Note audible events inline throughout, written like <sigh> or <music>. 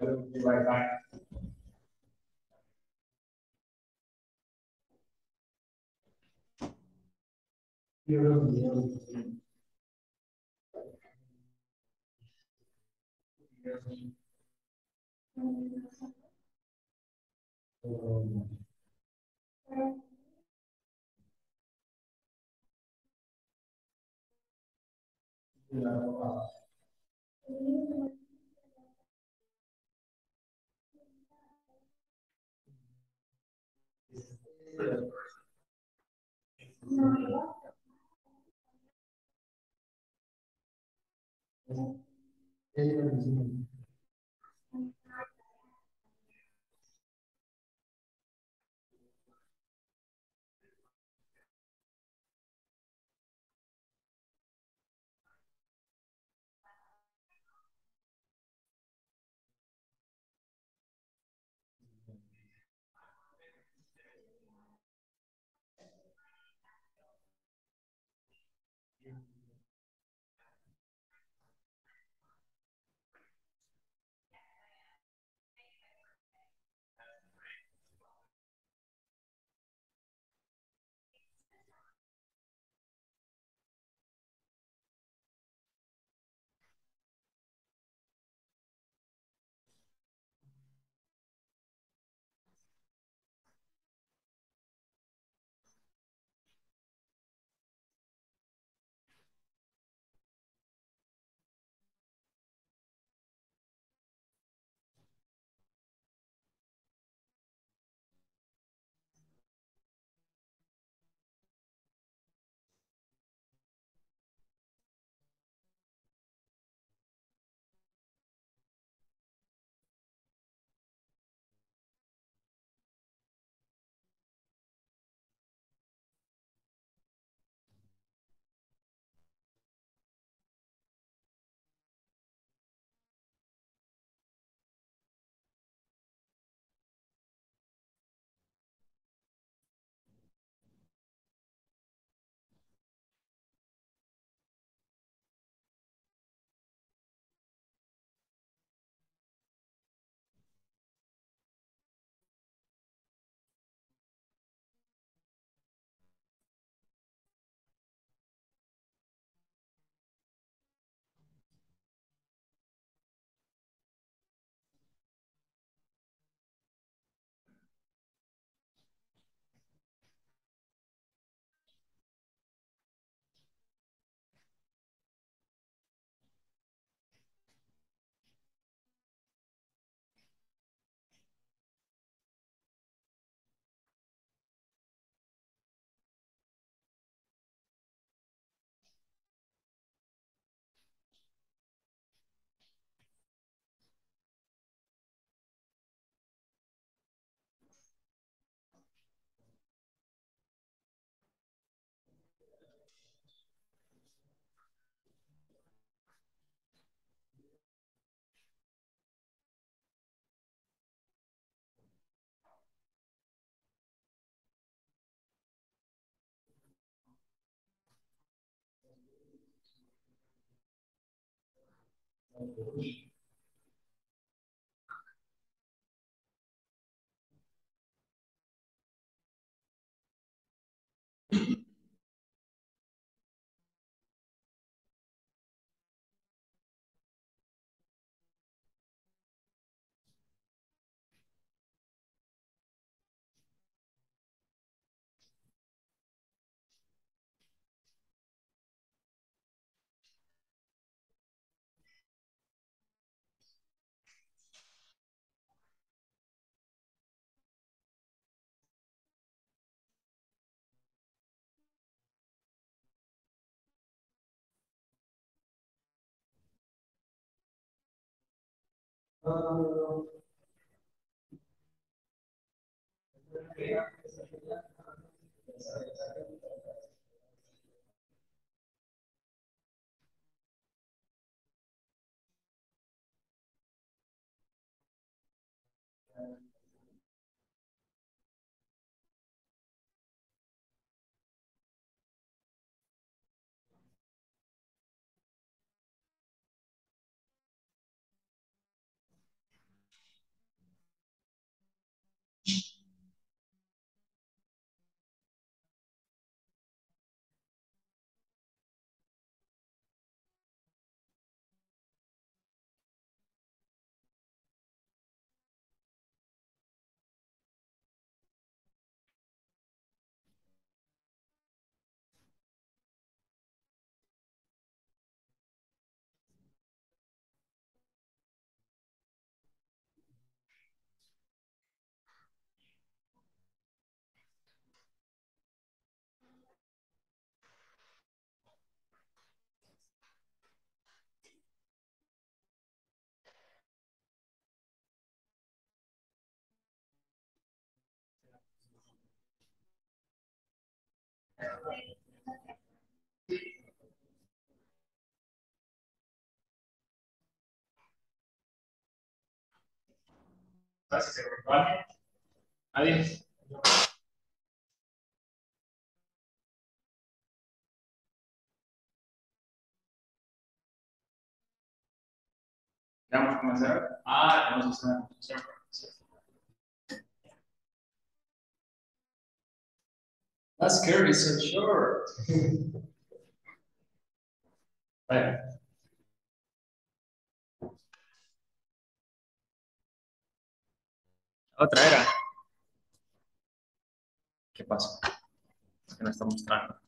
We'll be right back. Yeah. Thank you. Thank you. Gracias, Eduardo. Adiós. Vamos a comenzar. Ah, vamos a hacer That's scary, so short. Bueno. Otra era. ¿Qué pasa? Es que no está mostrando.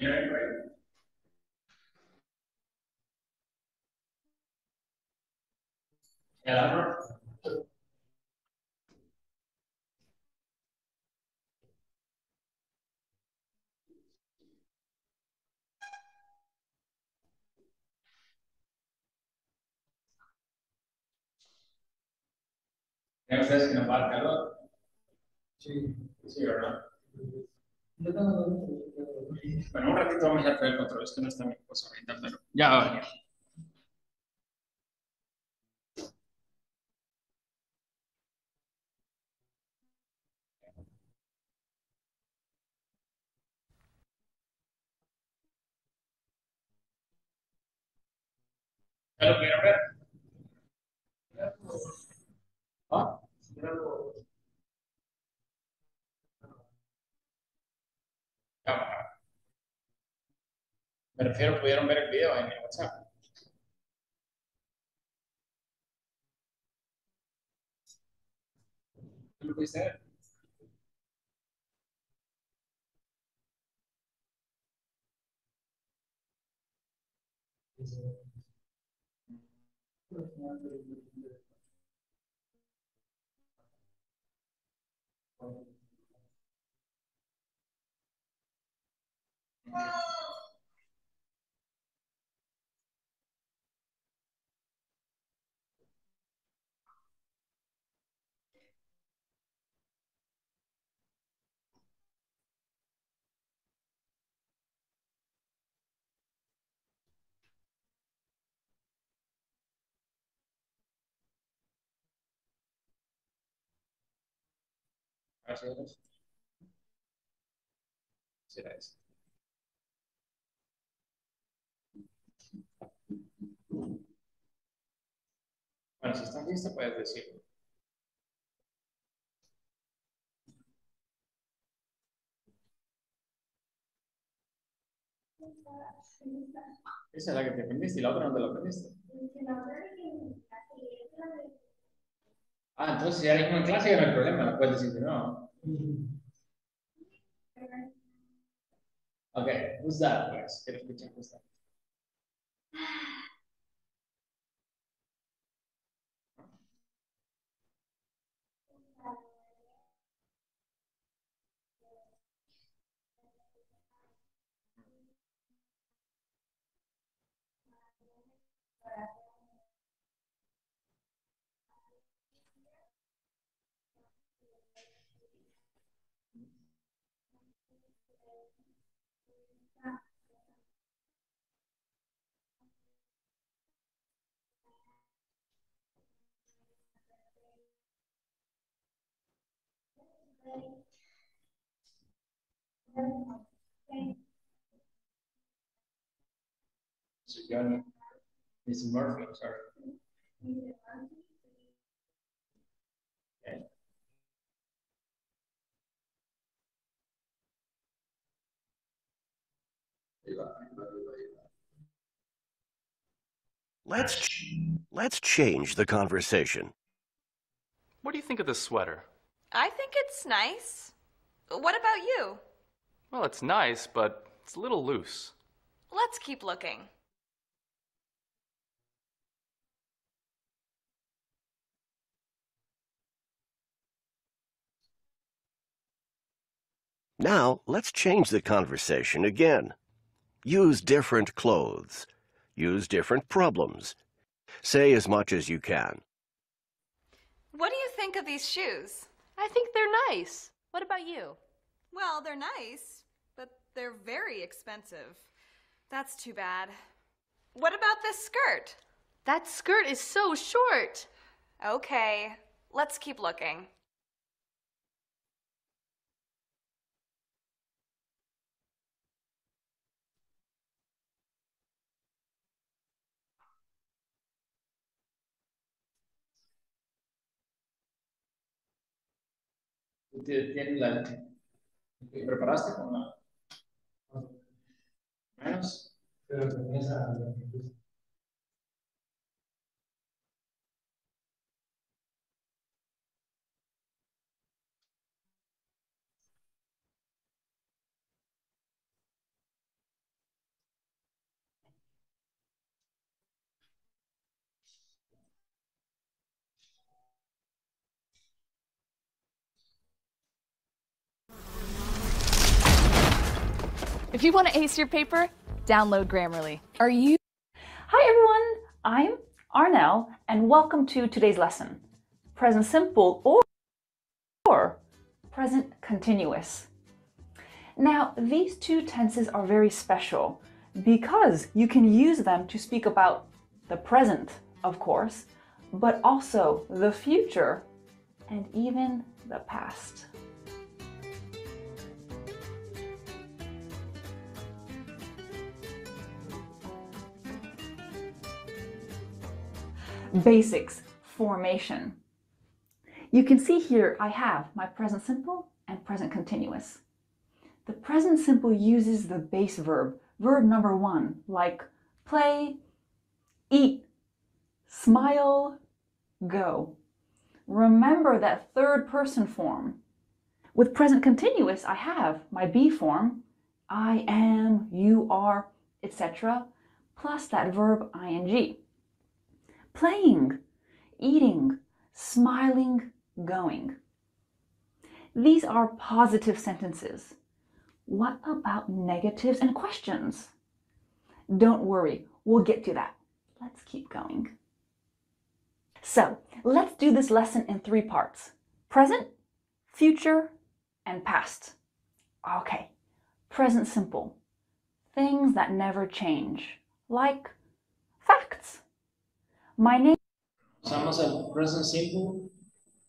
Yeah, right. Yeah, ¿Creen ustedes que nos va calor? Sí. ¿Sí no? Bueno, un ratito vamos a traer el control. Esto no está mi cosa ahorita, pero ya va a venir. ¿Ya lo pudieron ver? ¿Ah? Me refiero, pudieron ver el video en el WhatsApp. ¿Tú lo pudiste ver? Gracias. Bueno, si estás listo, puedes decirlo. Esa es la que te aprendiste y la otra no te la aprendiste. Ah, entonces si hay una en clase no hay problema, no puedes decir que no. Ok, who's that? Pues quiero escuchar who's that. Thank. So Johnny, Mr. Murphy, sorry. Okay. Let's ch- let's change the conversation. What do you think of this sweater? I think it's nice. What about you? Well, it's nice, but it's a little loose. Let's keep looking. Now, let's change the conversation again. Use different clothes. Use different problems. Say as much as you can. What do you think of these shoes? I think they're nice. What about you? Well, they're nice, but they're very expensive. That's too bad. What about this skirt? That skirt is so short. Okay, let's keep looking. ¿Tú te- tienes la... ¿te preparaste con la... Menos? Pero con If you want to ace your paper, download Grammarly. Are you? Hi everyone, I'm Arnell and welcome to today's lesson. Present simple or, or present continuous. Now, these two tenses are very special because you can use them to speak about the present, of course, but also the future and even the past. Mm-hmm. Basics, formation. You can see here I have my present simple and present continuous. The present simple uses the base verb, verb number one, like play, eat, smile, go. Remember that third person form. With present continuous, I have my be form, I am, you are, etc., plus that verb ing playing, eating, smiling, going. These are positive sentences. What about negatives and questions? Don't worry, we'll get to that. Let's keep going. So, let's do this lesson in three parts present, future, and past. Okay, present simple. Things that never change, like facts. My name Usamos el present simple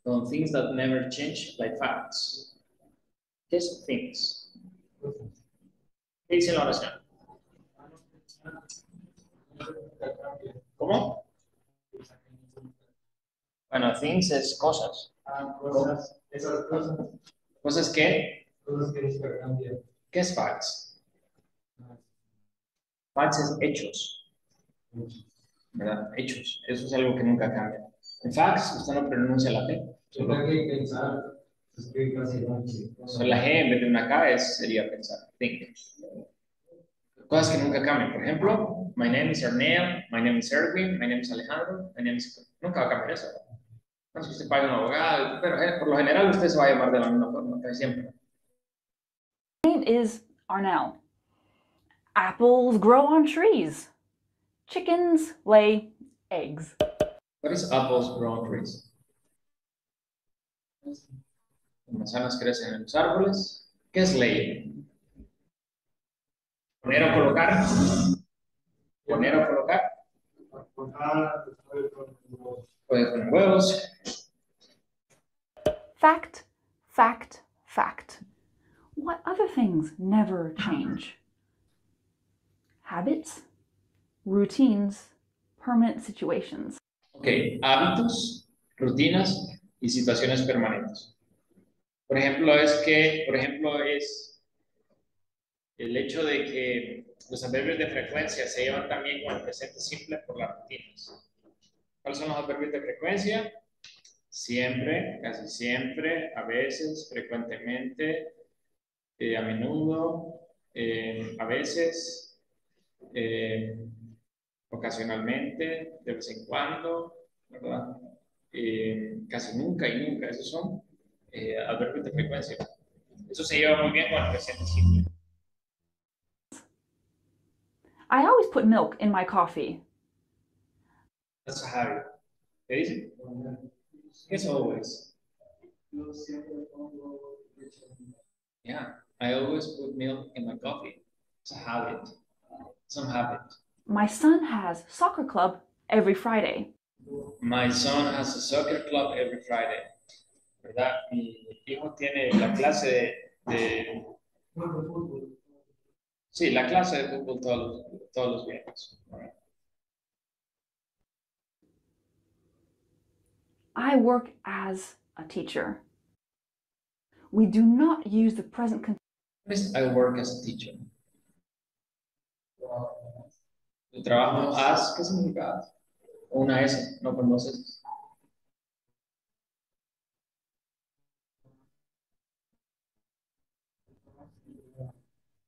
con things that never change, like facts. ¿Qué es things? ¿Qué dice la oración? ¿Cómo? Bueno, things es cosas. ah, cosas, esas cosas, ¿Cosas qué? cosas que nunca cambian. ¿Qué es facts? Facts es hechos, ¿verdad? Hechos. Eso es algo que nunca cambia. En facts, usted no pronuncia la T. Tengo que pensar. So, la G en vez de una K es, sería pensar, think. Cosas que nunca cambian. Por ejemplo, my name is Arnel, my name is Erwin, my name is Alejandro, my name is... Nunca va a cambiar eso. No sé si usted paga un abogado, pero eh, por lo general usted se va a llamar de la misma forma, casi siempre. name is Arnell. Apples grow on trees. Chickens lay eggs. What is apples grow on trees? Manzanas crecen en los árboles. ¿Qué es ley? Poner o colocar. Poner o colocar. Después con los- Puede poner huevos. Fact, fact, fact. What other things never change? Habits, routines, permanent situations. Ok, hábitos, rutinas y situaciones permanentes. Por ejemplo, es que, por ejemplo, es el hecho de que los adverbios de frecuencia se llevan también con el presente simple por las rutinas. ¿Cuáles son los adverbios de frecuencia? Siempre, casi siempre, a veces, frecuentemente, eh, a menudo, eh, a veces, eh, ocasionalmente, de vez en cuando, ¿verdad? Eh, casi nunca y nunca, esos son eh, adverbios de frecuencia. Eso se lleva muy bien con el presente simple. I always put milk in my coffee. That's a habit. ¿Qué dice? ¿Qué es always? Yo siempre pongo leche en- Yeah, I always put milk in my coffee. It's a habit. Some habit. My son has soccer club every Friday. My son has a soccer club every Friday. ¿Verdad? Mi hijo tiene la clase de, de Fútbol, fútbol. sí, la clase de fútbol todos todos los viernes. I work as a teacher. We do not use the present continuous. I work as a teacher. Tu trabajo as, ¿qué significa? Una S, no con.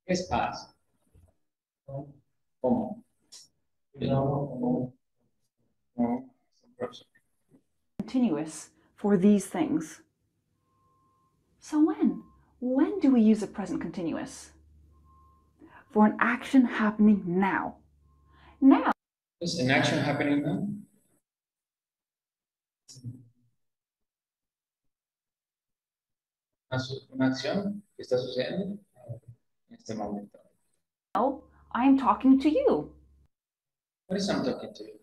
¿Qué es as? ¿Cómo? Continuous for these things. So when? When do we use the present continuous? For an action happening now. Now Is an action happening now? Una, su- una acción que está sucediendo en este momento. I am talking to you. What is I'm talking to you?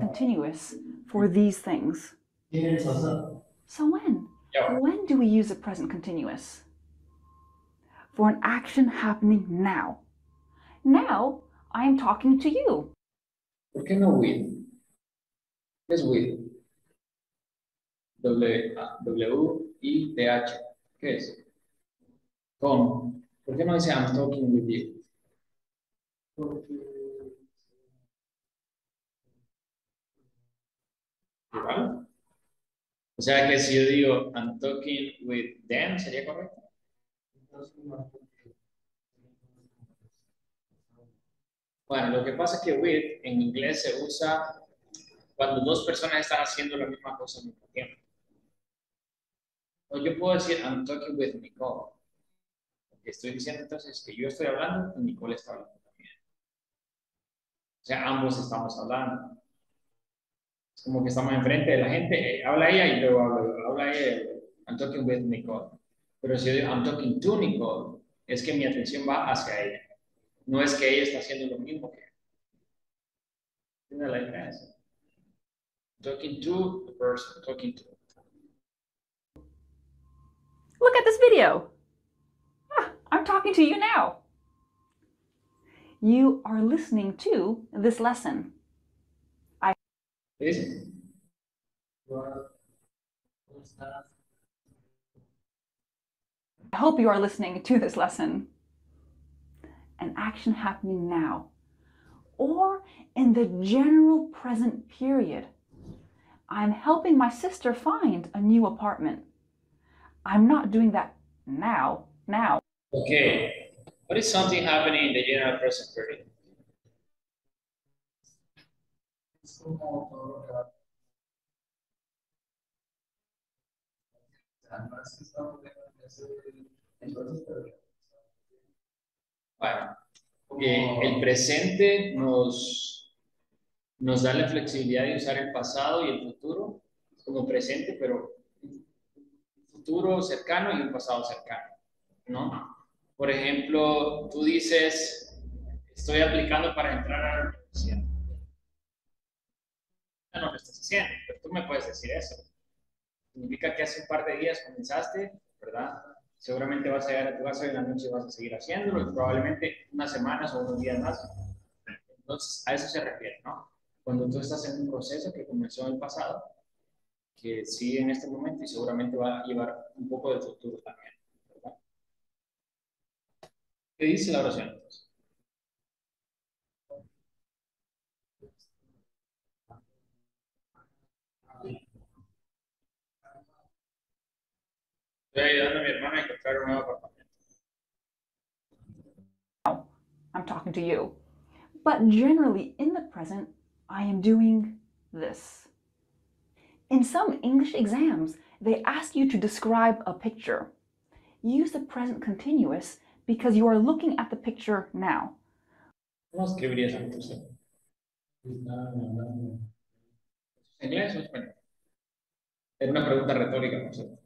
Continuous for these things. Tiene. So when? Ya. When do we use the present continuous? For an action happening now. Now I am talking to you. ¿Por qué no with? ¿Qué es with? W, W, I, T, H. ¿Qué es? Con. ¿Por qué no dice I'm talking with you? Igual. O sea que si yo digo I'm talking with them, ¿sería correcto? Bueno, lo que pasa es que with en inglés se usa cuando dos personas están haciendo la misma cosa al mismo tiempo. O yo puedo decir, I'm talking with Nicole. Porque estoy diciendo entonces que yo estoy hablando y Nicole está hablando también. O sea, ambos estamos hablando. Es como que estamos enfrente de la gente, eh, habla ella y luego habla, habla ella. I'm talking with Nicole. Pero si yo digo, I'm talking to Nicole, es que mi atención va hacia ella. No es que ella está haciendo lo mismo que él. ¿Entiendes la diferencia? Talking to the person, talking to. Look at this video. Ah, I'm talking to you now. You are listening to this lesson. ¿Qué dice? I hope you are listening to this lesson. An action happening now, or in the general present period. I'm helping my sister find a new apartment. I'm not doing that now, now. Okay. What is something happening in the general present period? Bueno, eh, el presente nos, nos da la flexibilidad de usar el pasado y el futuro como presente, pero futuro cercano y un pasado cercano, ¿no? Por ejemplo, tú dices, estoy aplicando para entrar a la universidad. No lo estás haciendo, pero tú me puedes decir eso. Significa que hace un par de días comenzaste, ¿verdad? Seguramente vas a llegar a tu y la noche vas a seguir haciéndolo y probablemente unas semanas o unos días más. Entonces, a eso se refiere, ¿no? Cuando tú estás en un proceso que comenzó en el pasado, que sigue en este momento y seguramente va a llevar un poco del futuro también, ¿verdad? ¿Qué dice la oración entonces? Estoy ayudando a mi hermana a encontrar un nuevo apartamento. I'm talking to you. But generally, in the present, I am doing this. In some English exams, they ask you to describe a picture. Use the present continuous because you are looking at the picture now. ¿Cómo escribirías entonces? ¿En inglés o en español? Era una pregunta retórica, ¿no sé.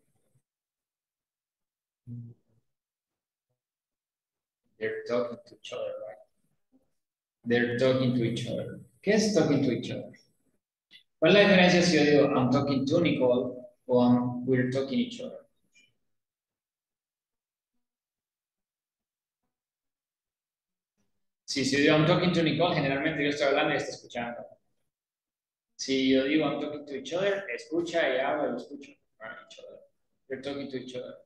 They're talking to each other, right? They're talking to each other. ¿Qué es talking to each other? ¿Cuál es la diferencia si yo digo I'm talking to Nicole o I'm, we're talking each other? Sí, si yo digo I'm talking to Nicole, generalmente yo estoy hablando y está escuchando. Si yo digo I'm talking to each other, escucha y habla y escucho. Ah, each other. We're talking to each other.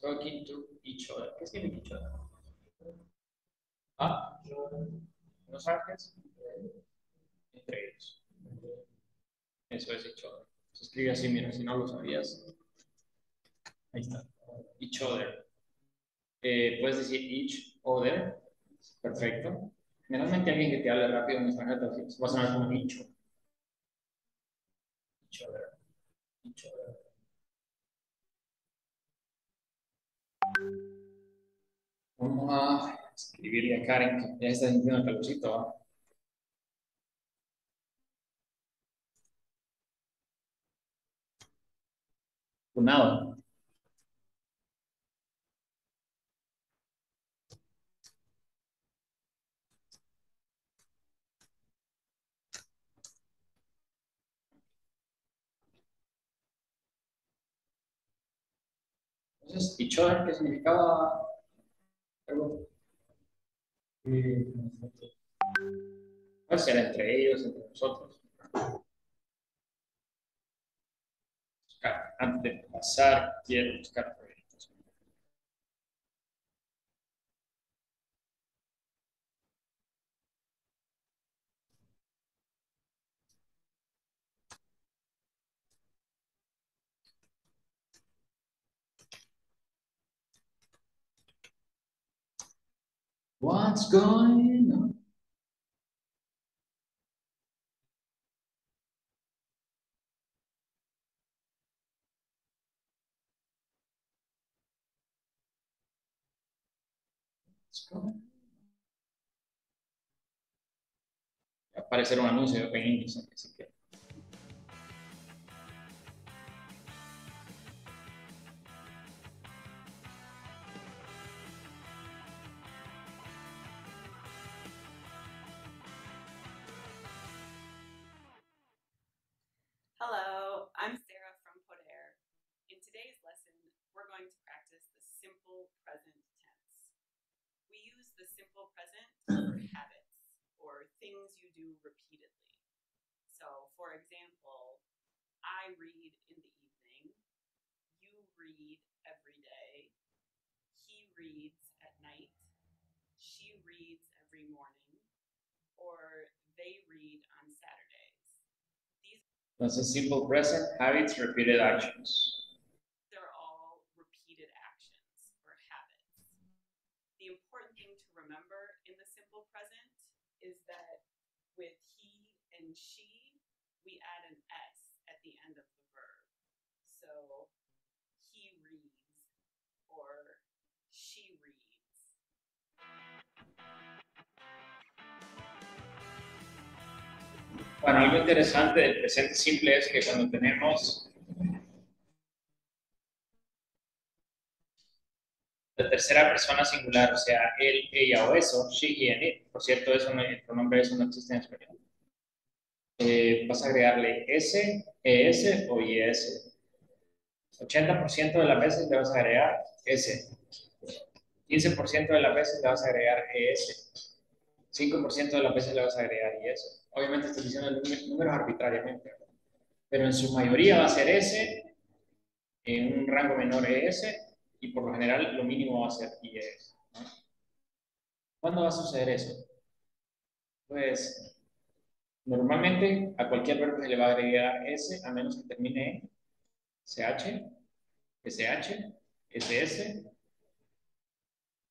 Talking to each other. ¿Qué significa each other? Ah, ¿no sabes? Entre ellos. Eso es each other. Se escribe así, mira, si no lo sabías. Ahí está. Each other. Eh, puedes decir each other. Perfecto. Generalmente alguien que te hable rápido en extranjero va a sonar como each other. Each other. Each other. Vamos a escribirle a Karen que ya está sintiendo el calorcito. ¿va? Entonces, each other, ¿qué significaba? Algo. Puede ser entre ellos, entre nosotros. Antes de pasar, quiero buscar What's going on? Va a aparecer un anuncio de Open Hello, I'm Sarah from Poder. In today's lesson, we're going to practice the simple present tense. We use the simple present for <clears throat> habits or things you do repeatedly. So, for example, I read in the evening, you read every day, he reads at night, she reads every morning, or they read. Entonces, simple present, habits, repeated actions. they're all repeated actions or habits. The important thing to remember in the simple present is that with he and she, we add an Bueno, algo interesante del presente simple es que cuando tenemos la tercera persona singular, o sea, él, ella o eso, she, he, and it, por cierto, eso no, el pronombre eso no existe en español. Eh, vas a agregarle S, ES o IS. 80% de las veces le vas a agregar S. 15% de las veces le vas a agregar ES. 5% de las veces le vas a agregar IS. Obviamente estoy diciendo números, arbitrariamente, pero en su mayoría va a ser S, en un rango menor ES, y por lo general lo mínimo va a ser IS. ¿no? ¿Cuándo va a suceder eso? Pues normalmente a cualquier verbo se le va a agregar S a menos que termine en CH, SH, SS,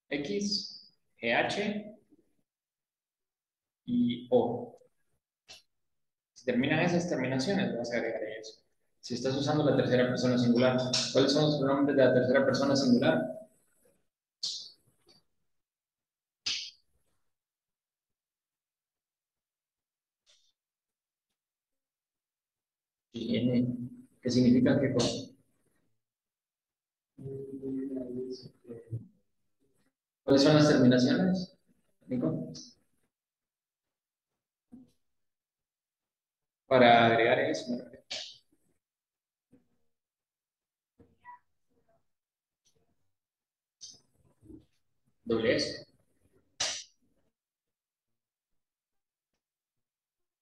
X, GH y O. Terminan esas terminaciones, vas a agregar eso. Si estás usando la tercera persona singular, ¿cuáles son los pronombres de la tercera persona singular? ¿Qué significa qué cosa? ¿Cuáles son las terminaciones? Nico? Para agregar eso. Doble.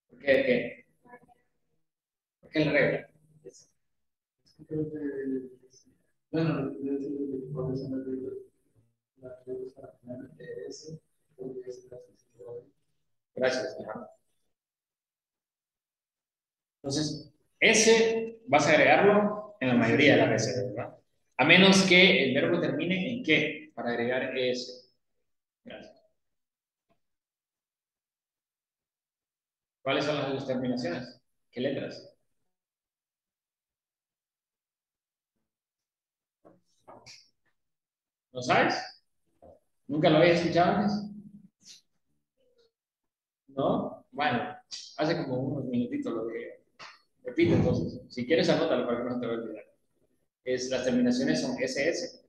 ¿Por qué? ¿Qué? ¿Por qué la regla? Creo que, bueno, debe ser que puede ser la regla, la regla para final de S, porque es la sensibilidad. Gracias. ajá. Entonces, S vas a agregarlo en la mayoría de las veces, ¿verdad? A menos que el verbo termine en qué para agregar S. Gracias. ¿Cuáles son las, las terminaciones? ¿Qué letras? ¿No sabes? ¿Nunca lo habías escuchado antes? ¿No? Bueno, hace como unos minutitos lo que repite entonces. Si quieres, anótalo para que no te vaya a olvidar. Es, las terminaciones son SS,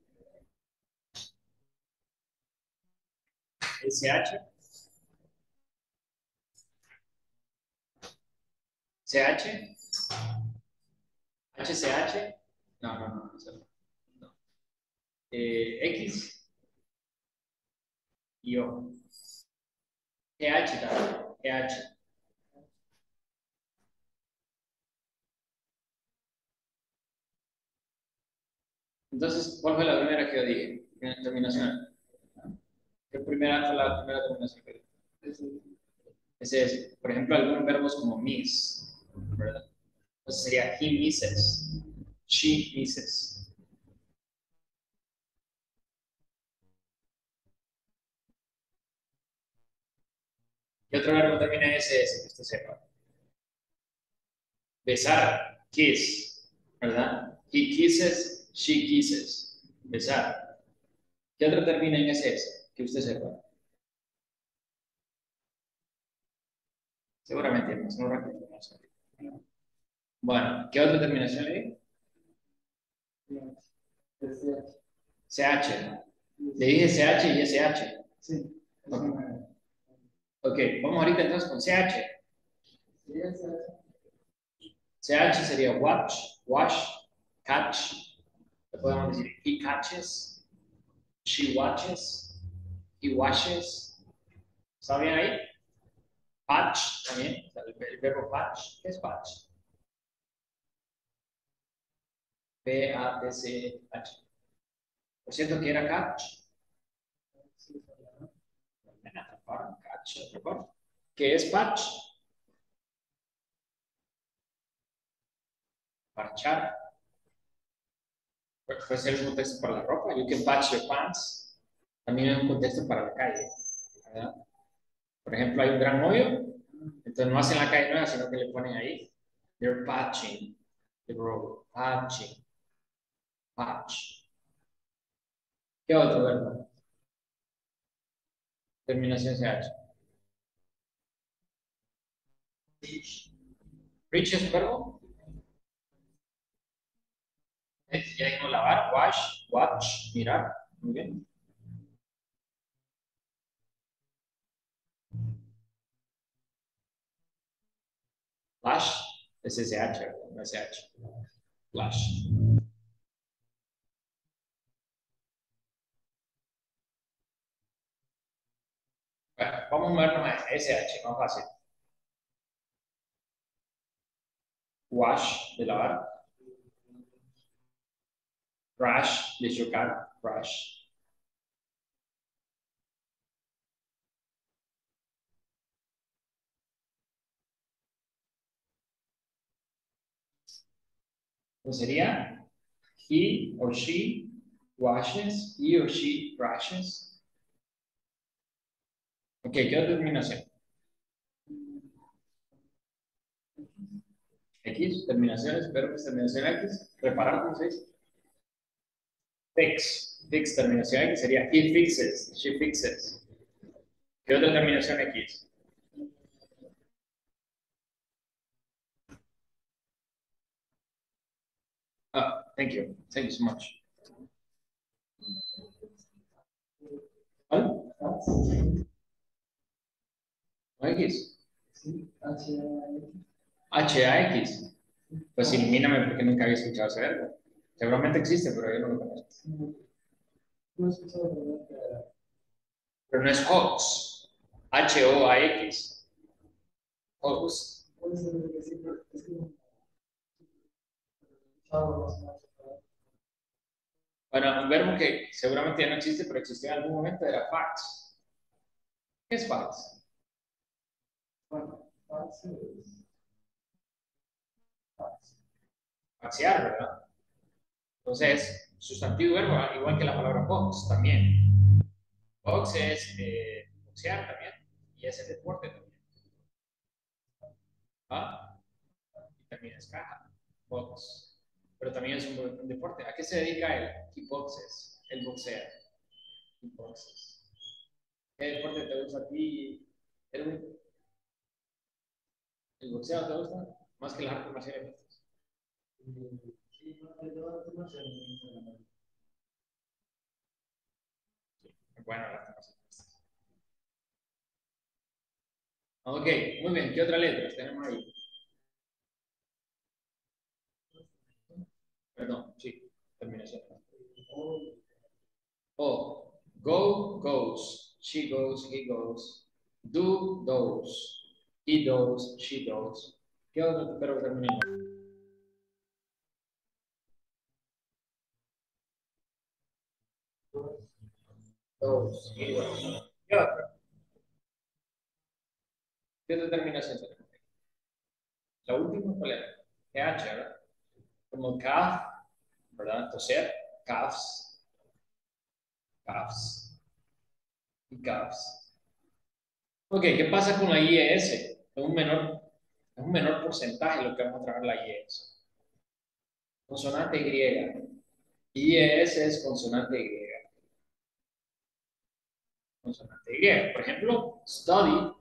SH, CH, HCH, no, no, no, no. no. Eh, X y O. GH también, GH. Entonces, ¿cuál fue la primera que yo dije? Terminación. ¿Qué primera fue la primera terminación que dije? Ese es, por ejemplo, algunos verbos como miss, ¿verdad? Entonces sería he misses, she misses. ¿Qué otro verbo termina en SS que usted sepa? Besar, kiss, ¿verdad? He kisses, she kisses. Besar. ¿Qué otro termina en SS? Que usted sepa. Seguramente más, no recuerdo más. Bueno, ¿qué otra terminación hay? CH. Le dije CH y SH. Sí. Ok. Ok, vamos ahorita entonces con CH. CH sería watch, wash, catch. Podemos decir he catches, she watches, he washes. ¿Está bien ahí? Patch también, el, verbo patch. ¿Qué es patch? P-A-T-C-H. Por cierto, ¿qué era catch? ¿Qué es patch? Parchar. Pues puede ser un contexto para la ropa. You can patch your pants. También es un contexto para la calle. ¿verdad? Por ejemplo, hay un gran novio. Entonces no hacen la calle nueva, sino que le ponen ahí. They're patching the road. Patching. Patch. ¿Qué otro verbo? Terminación CH. Reach es verbo. Eh, Ya dijimos lavar, wash, watch, mirar. Muy bien. Flash es SH, no SH. Flash. Bueno, vamos a movernos a SH, más fácil. Wash, de lavar. Brush, de chocar, brush. Pues sería he or she washes, he or she brushes. Ok, ¿qué otra terminación? X, terminaciones, verbos, terminación X, reparar, ¿cómo se dice? Fix, fix, terminación X sería he fixes, she fixes. ¿Qué otra terminación X? Ah, thank you, thank you so much. ¿Cuál? X. H-A-X. Pues ilumíname porque nunca había escuchado ese. Seguramente existe, pero yo no lo conozco. no Pero no es Hoax. H-O-A-X. Hoax. Bueno, un verbo que seguramente ya no existe, pero existió en algún momento era fax. ¿Qué es fax? Bueno, fax es- fax. Faxear, ¿verdad? Entonces, sustantivo verbo, igual que la palabra box también. Box es eh, boxear también, y es el deporte también. ¿Ah? Y también es caja, box. Pero también es un, deporte. ¿A qué se dedica él? He boxes, él boxea. He boxes. ¿Qué deporte te gusta a ti? ¿El boxeo te gusta? Más que las artes marciales. Y- Bueno. Ok, muy bien. ¿Qué otras letras tenemos ahí? Perdón, sí, terminación. O, go, goes. She goes, he goes. Do, does. He does, she does. ¿Qué otro verbo terminamos? Does. ¿Qué otro? ¿Qué otra terminación tenemos? La última, ¿cuál era? TH, ¿verdad? Como calf, ¿verdad? Toser, calves, calves y calves. Ok, ¿qué pasa con la IES? Es un menor, es un menor porcentaje lo que vamos a trabajar la IES. Consonante Y. IES es consonante Y. Por ejemplo, study.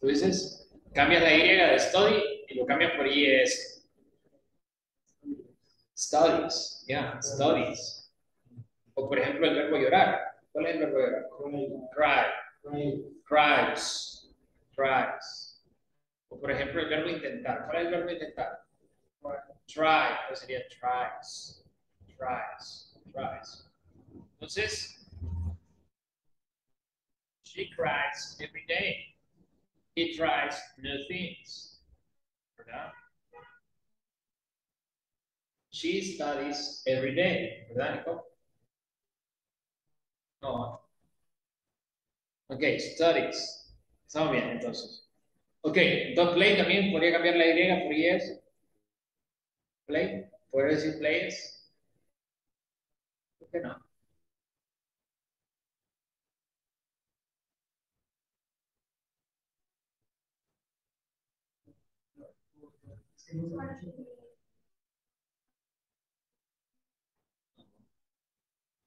Tú dices, cambias la Y de study y lo cambias por IES. Studies, yeah, studies. O por ejemplo el verbo llorar. ¿Cuál es el verbo llorar? Cry, cries, cries. O por ejemplo el verbo intentar. ¿Cuál es el verbo intentar? Try, pues sería tries, tries, tries. Entonces, she cries every day. He tries new things. ¿Verdad? She studies every day, ¿verdad? No. Ok, studies. Estamos bien, entonces. Ok, play también podría cambiar la por yes. Play, ¿podría decir plays? ¿Por qué no?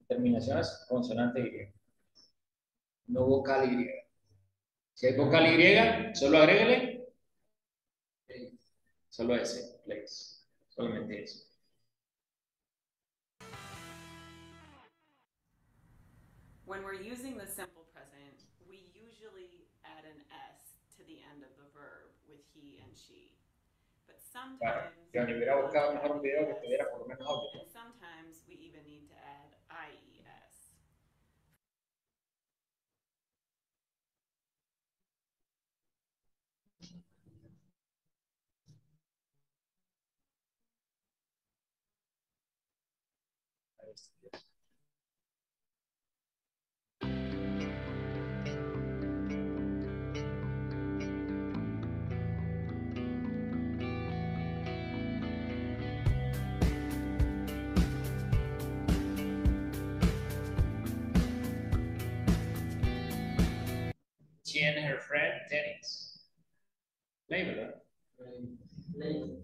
Terminaciones consonante Y. No vocal Y. Si hay vocal Y, solo agrégale. Solo ese, place. Solamente eso. When we're using the simple present, we usually add an S to the end of the verb with he and she. Sometimes hubiera buscado mejor un video que tuviera por lo menos audio. and sometimes we even need to add IES. She Play, ¿verdad? Play. Play.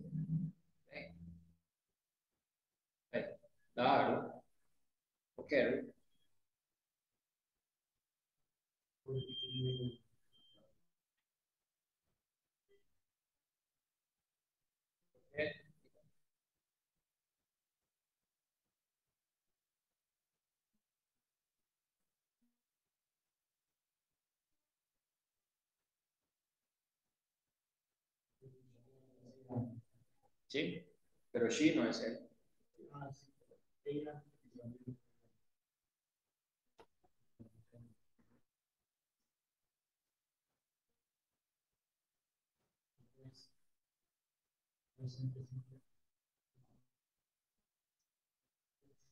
Play. Claro. Ok. Ok. Pero she no es él.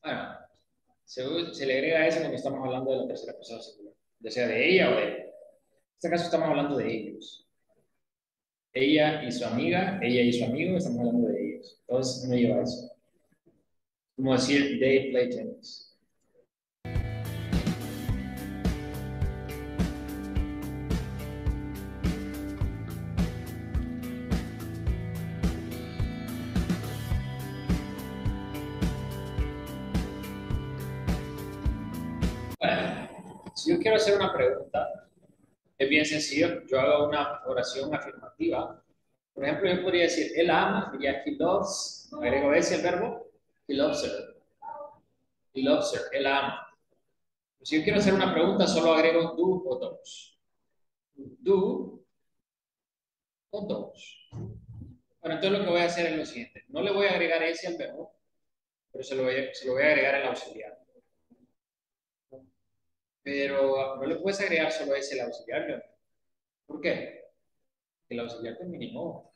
Bueno, se, le agrega eso cuando estamos hablando de la tercera persona singular, ya sea de ella o de él. En este caso estamos hablando de ellos. Ella y su amiga, ella y su amigo, estamos hablando de ellos. Entonces no lleva eso. Como decir, they play tennis. Bueno, si yo quiero hacer una pregunta, es bien sencillo. Yo hago una oración afirmativa. Por ejemplo, yo podría decir, él ama, diría, he loves, agrego ese el verbo, he loves her. He loves her, él ama. Si yo quiero hacer una pregunta, solo agrego do o dos. Do o dos. Bueno, entonces lo que voy a hacer es lo siguiente. No le voy a agregar ese al verbo, pero se lo voy a, se lo voy a agregar al auxiliar. Pero no le puedes agregar solo ese al auxiliar. ¿no? ¿Por qué? El auxiliar termina en O.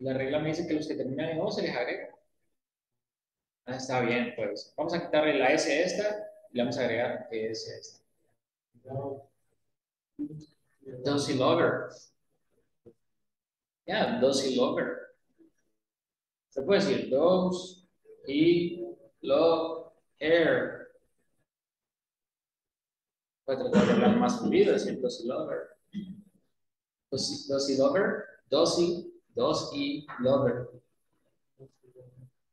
La regla me dice que los que terminan en O se les agrega. Ah, está bien, pues. Vamos a quitarle la S esta y le vamos a agregar S esta. Does he love her? Yeah, does he love her? Se puede decir, does he love her? Voy a tratar de hablar más fluido, decir, does he love her? Does, does he love her? Does he, does he love her?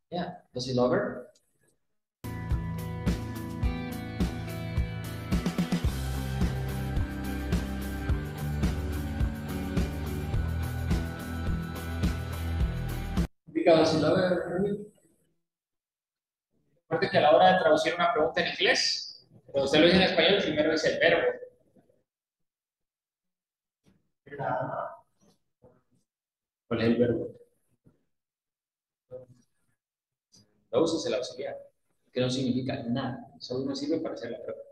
Yeah, does he love her? Does he love her? Recuerde que a la hora de traducir una pregunta en inglés, cuando usted lo dice en español, primero es el verbo. ¿Cuál es el verbo? Those es el auxiliar, que no significa nada, solo nos sirve para hacer la pregunta.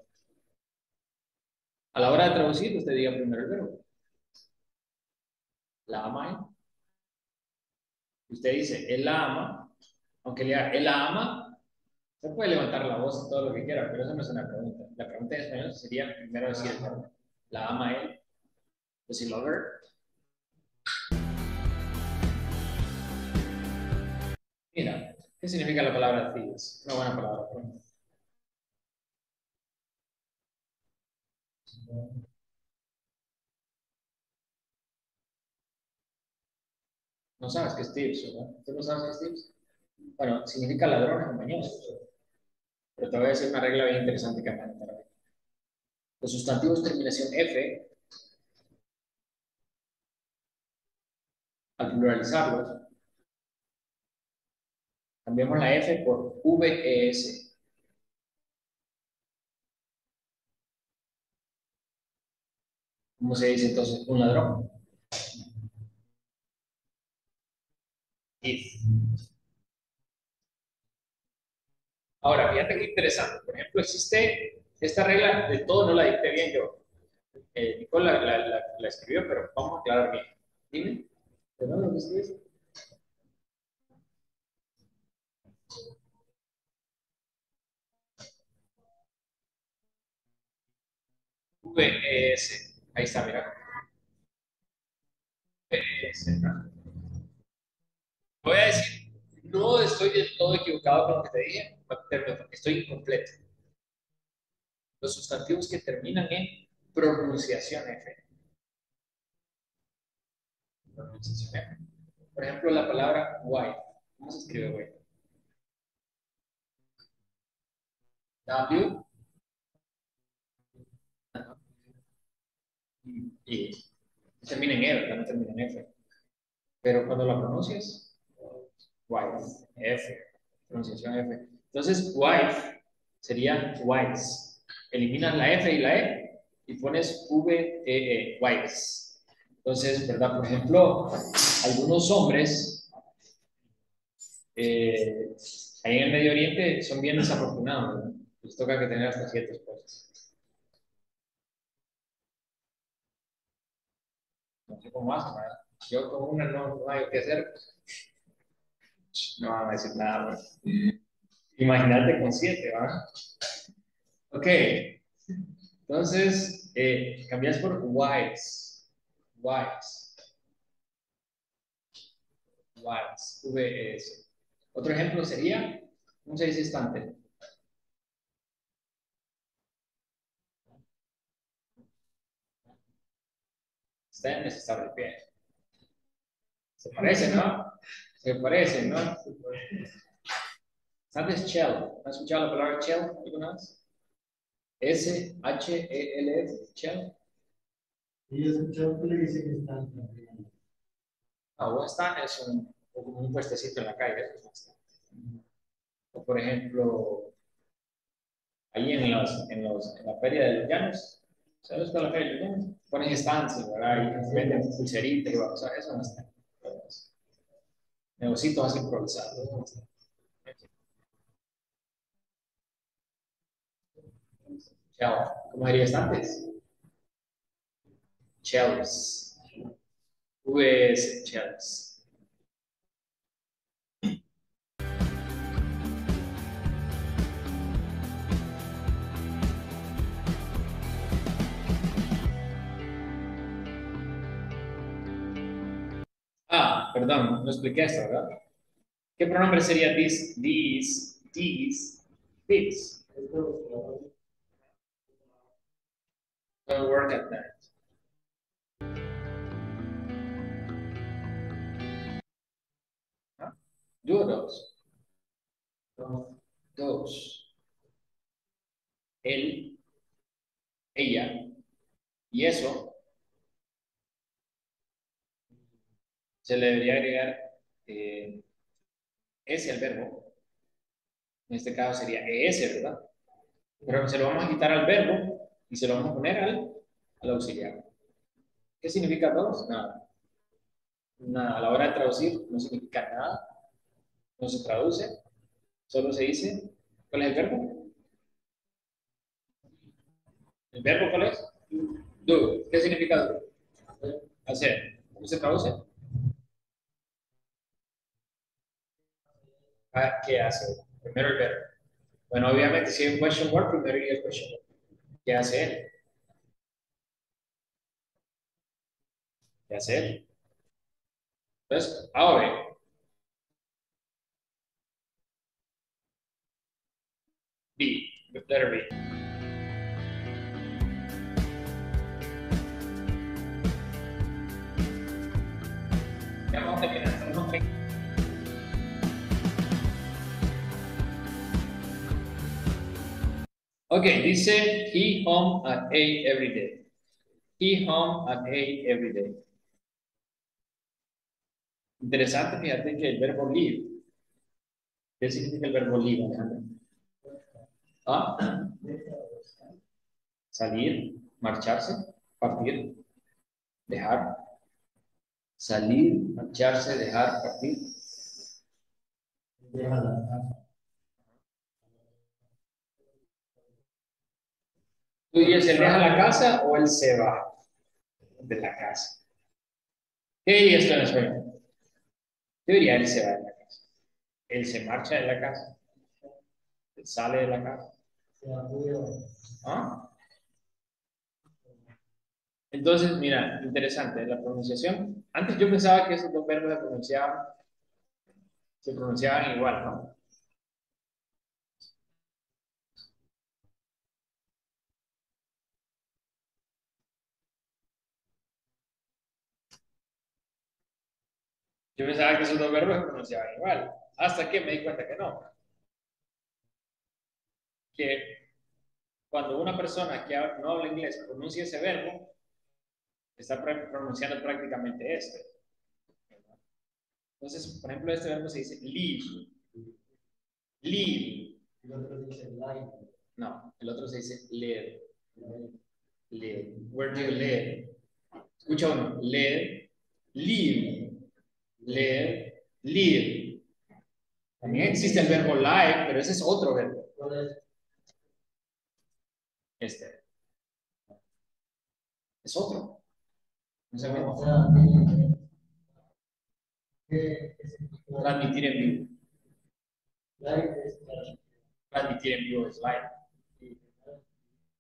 A la hora de traducir, usted diga primero el verbo. La ama. Usted dice, él la ama, aunque le diga, él la ama, se puede levantar la voz y todo lo que quiera, pero eso no es una pregunta. La pregunta en español sería primero decir. La ama él. Does he love? Mira, ¿qué significa la palabra thieves? Una buena palabra. ¿no? Sabes qué es thieves, ¿verdad? ¿Tú no sabes qué es thieves? Bueno, significa ladrones o mañosos. Pero te voy a decir una regla bien interesante que mí. Los sustantivos terminación F, al pluralizarlos, Cambiamos la F por VES. ¿Cómo se dice entonces un ladrón? If. Ahora, fíjate qué interesante. Por ejemplo, existe esta regla, de todo no la dicté bien yo. Eh, Nicole la, escribió, pero vamos a aclarar bien. Dime, ¿de dónde lo escribiste? VES. Ahí está, mira. VES. ¿no? Voy a decir, no estoy del todo equivocado con lo que te dije, estoy incompleto. Los sustantivos que terminan en pronunciación F. Pronunciación F. Por ejemplo, la palabra white. ¿Cómo se escribe white? W. Y termina en E. No termina en F. Pero cuando la pronuncias, white, F, pronunciación F. Entonces, white sería whites. Eliminas la F y la E y pones V, E, E, whites. Entonces, ¿verdad? Por ejemplo, algunos hombres eh, ahí en el Medio Oriente son bien desafortunados, ¿verdad? Les toca que tener hasta siete esposas. No sé cómo hacen, ¿verdad? Yo con una no, no hay que hacer. No van a decir nada más. Imagínate con siete, ¿verdad? Ok. Entonces, eh, cambias por whites. Whites. Whites. VS. Otro ejemplo sería, ¿cómo se dice estante? Stand es estar de pie. Se parece, ¿no? Se parece, ¿no? ¿Sabes shell? ¿Has escuchado la palabra shell alguna vez? S-H-E-L-F, shell. Y yo escuché que le dicen que están. Ah, stand es un, como un puestecito en la calle, eso es. O por ejemplo, ahí en, los, en, los, en la feria de los llanos, ¿sabes cuál es la feria de los llanos? Ponen stands, ¿verdad? Y venden pulseritas y sea, eso no está. Negocitos así improvisados. eso no está. ¿Cómo dirías antes? Shells. VS shells. Ah, perdón, no expliqué esto, ¿verdad? ¿Qué pronombre sería this, these, these, this? Work at that. Huh? Do. Those. Él, ella, y eso se le debería agregar eh, ese al verbo. En este caso sería ES, ¿verdad? Pero se lo vamos a quitar al verbo y se lo vamos a poner al, al auxiliar. ¿Qué significa dos? Nada. Nada. A la hora de traducir no significa nada. No se traduce. Solo se dice. ¿Cuál es el verbo? ¿El verbo cuál es? Do. ¿Qué significa do? Hacer. ¿Cómo se traduce? Ah, ¿Qué hace? Primero el verbo. Bueno, obviamente si hay un question word, primero iría el question word. ¿Qué hace él? ¿Qué hace él? Entonces, ahora. B, letter B. Vamos. Ok, dice he home at 8 every day. He home at 8 every day. Interesante, fíjate que el verbo live ¿Qué significa el verbo leave, Alejandro? ¿Ah? Salir, marcharse, partir, dejar. Salir, marcharse, dejar, partir. Deja la casa. ¿Tú dirías él deja la casa o él se va de la casa? ¿Qué dirías tú en español? Yo diría él se va de la casa. Él se marcha de la casa. Él sale de la casa. Se. ¿Ah? Entonces, mira, interesante la pronunciación. Antes yo pensaba que esos dos verbos se pronunciaban, se pronunciaban igual, ¿no? Yo pensaba que esos dos verbos se pronunciaban igual, hasta que me di cuenta que no. Que cuando una persona que no habla inglés pronuncia ese verbo, está pr- pronunciando prácticamente este. Entonces, por ejemplo, este verbo se dice leave. Leave. El otro dice live. No, el otro se dice live. Live. Where do you live? Escucha uno. Live. Live. Live. Live. También existe el verbo live, pero ese es otro verbo. Este. Es otro. No sé. Transmitir en vivo. Transmitir en vivo es live.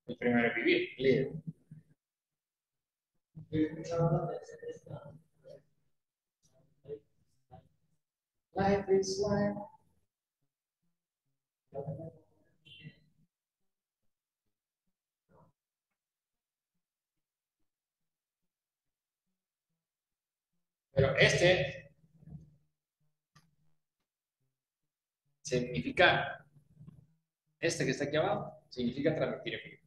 El primero es vivir. Live. Yo he escuchado hablar de ese- de esta- Pero este significa, este que está aquí abajo, significa transmitir.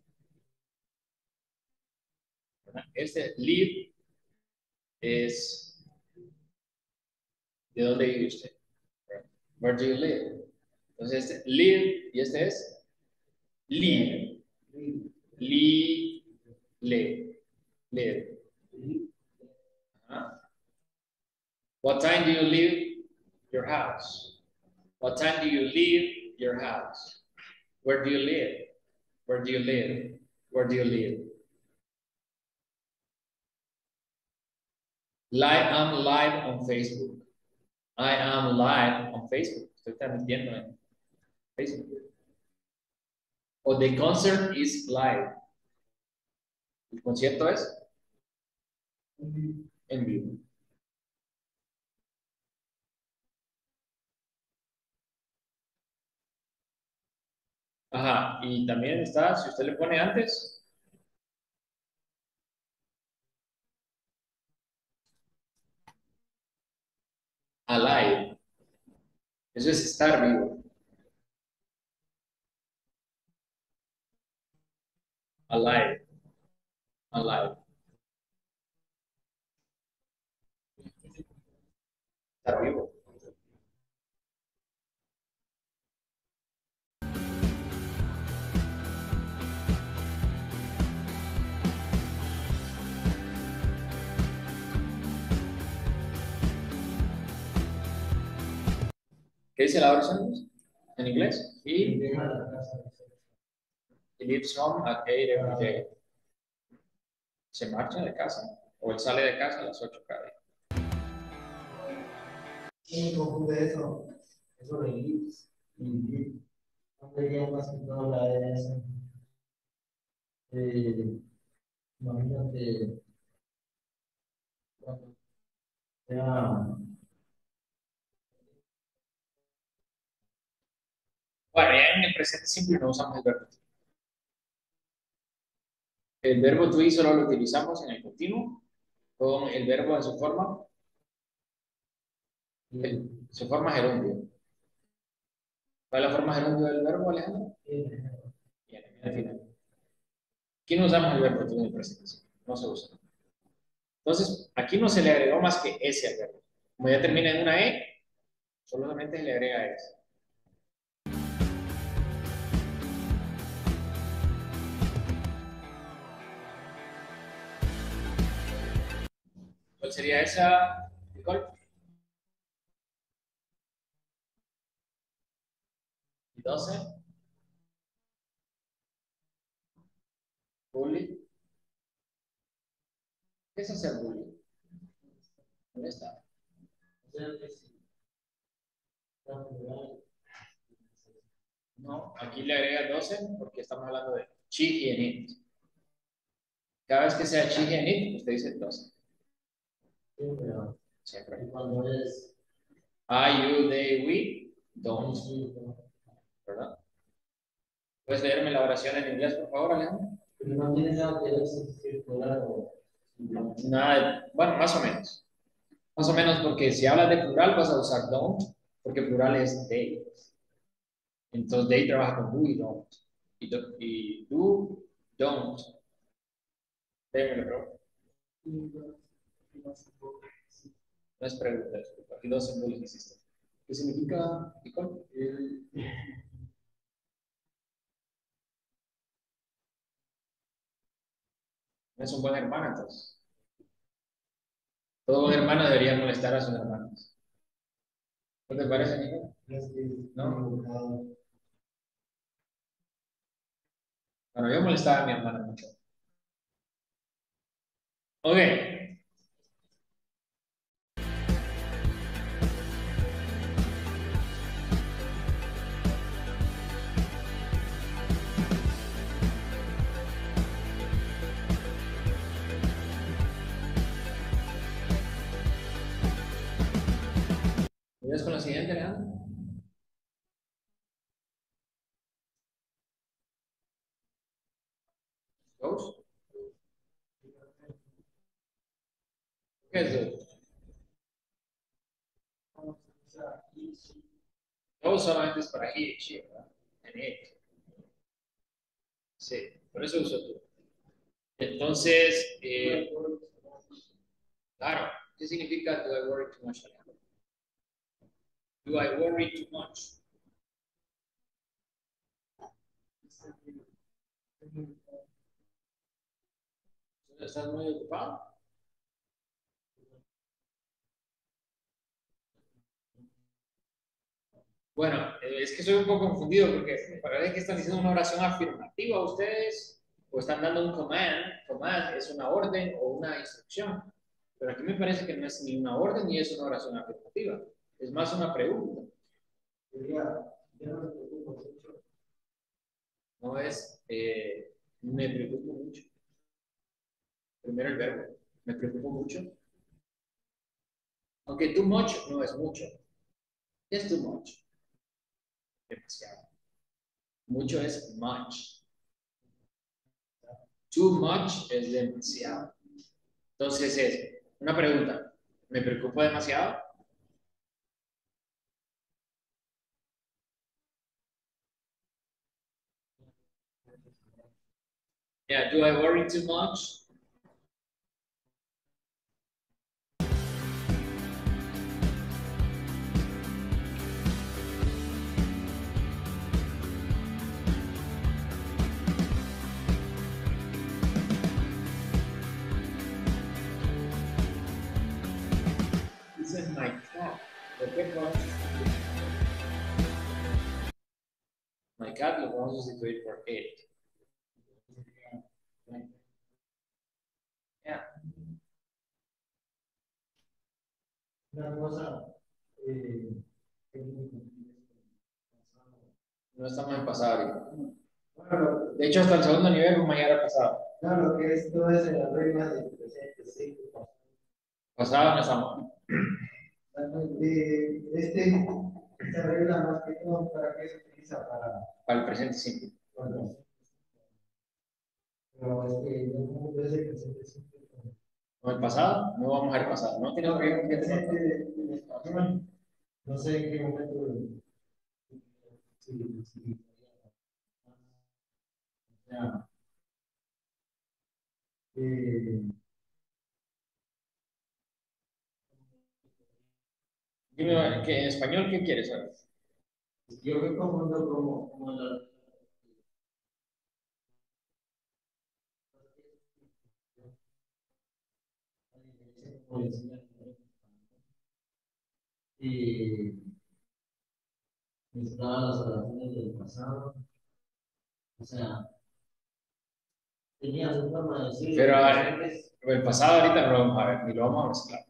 ¿Verdad? Este live es de dónde vive usted. Where do you live? Entonces, live y este es live. Li, le, live. Ajá. What time do you leave your house? What time do you leave your house? Where do you live? Where do you live? Where do you live? Live, I'm live on Facebook. I am live on Facebook. Estoy transmitiendo en Facebook. O the concert is live. El concierto es en vivo. Ajá, y también está, si usted le pone antes, alive. Eso es estar vivo. Alive. Alive. Estar vivo. ¿Qué dice la versión en inglés? He, he leaves home at 8 every day. Se marcha de casa o él sale de casa a las 8 cada día. ¿Quién me confunde eso? Eso de lip. No vería más que todo la S. Eh, imagínate. cuando Bueno, ya en el presente simple no usamos el verbo. to. El verbo to be solo lo utilizamos en el continuo con el verbo en su forma, su forma gerundio. ¿Cuál es la forma gerundio del verbo, Alejandro? Y al final. Aquí no usamos el verbo to en el presente simple, no se usa. Entonces, aquí no se le agregó más que ese al verbo. Como ya termina en una E, solamente se le agrega ese. ¿Cuál sería esa, Nicole? ¿Y 12? Bully. ¿Qué es hacer bullying? ¿Dónde está? No, aquí le agrega 12 porque estamos hablando de chi y en it. Cada vez que sea chi y en it, usted dice 12. Siempre. Cuando es I, you, they, we, don't. ¿Verdad? ¿Puedes leerme la oración en inglés, por favor, Alejandro? Pero no tiene nada que ver circular o Nada, bueno, más o menos. Más o menos porque si hablas de plural vas a usar don't, porque plural es they. Entonces they trabaja con do y don't. Y, do, y do, don't. Déjame lo No es pregunta, disculpa. Aquí dos símbolos existen. ¿Qué significa, Nicole? No es un buen hermano, entonces. Todo buen hermano debería molestar a sus hermanos. ¿No te parece, que No. Bueno, yo molestaba a mi hermana mucho. Ok. Siguiente, Leandro? ¿Dos? ¿Qué es dos? Dos solamente para it. Sí, por eso uso tú. Entonces, eh, claro, ¿qué significa do I worry too much? Do I worry too much? ¿Estás muy ocupado? Bueno, eh, es que soy un poco confundido porque parece que están diciendo una oración afirmativa ustedes o están dando un command. Command es una orden o una instrucción. Pero aquí me parece que no es ni una orden ni es una oración afirmativa. Es más una pregunta. no es, eh, me preocupo mucho. Primero el verbo, me preocupo mucho. Aunque too much no es mucho. ¿Qué es too much? Demasiado. Mucho es much. Too much es demasiado. Entonces es una pregunta. ¿Me preocupo demasiado? Yeah, do I worry too much? This is my cat. ¿Por qué no? My cat lo vamos a sustituir por it. Yeah. Una cosa, eh, No estamos en pasado. Bueno, De hecho, hasta el segundo nivel vamos a llegar a pasado. claro, lo que esto es en la regla del presente, sí. Pasado no estamos. Eh, Este, esta regla más que todo, ¿para qué se utiliza? Para, Para el presente simple. bueno, pero es que yo como veo ese presente simple como Con el pasado no vamos a ver pasado. No tenemos que español, no sé en qué momento. Sí, sí. Ya. Eh, Dime, ¿qué, en español, ¿qué quieres yo me confundo como, como la, y mezclaba las oraciones del pasado. O sea, tenía su forma de decir. Pero el pasado ahorita no lo vamos a ver, ni lo vamos a mezclar.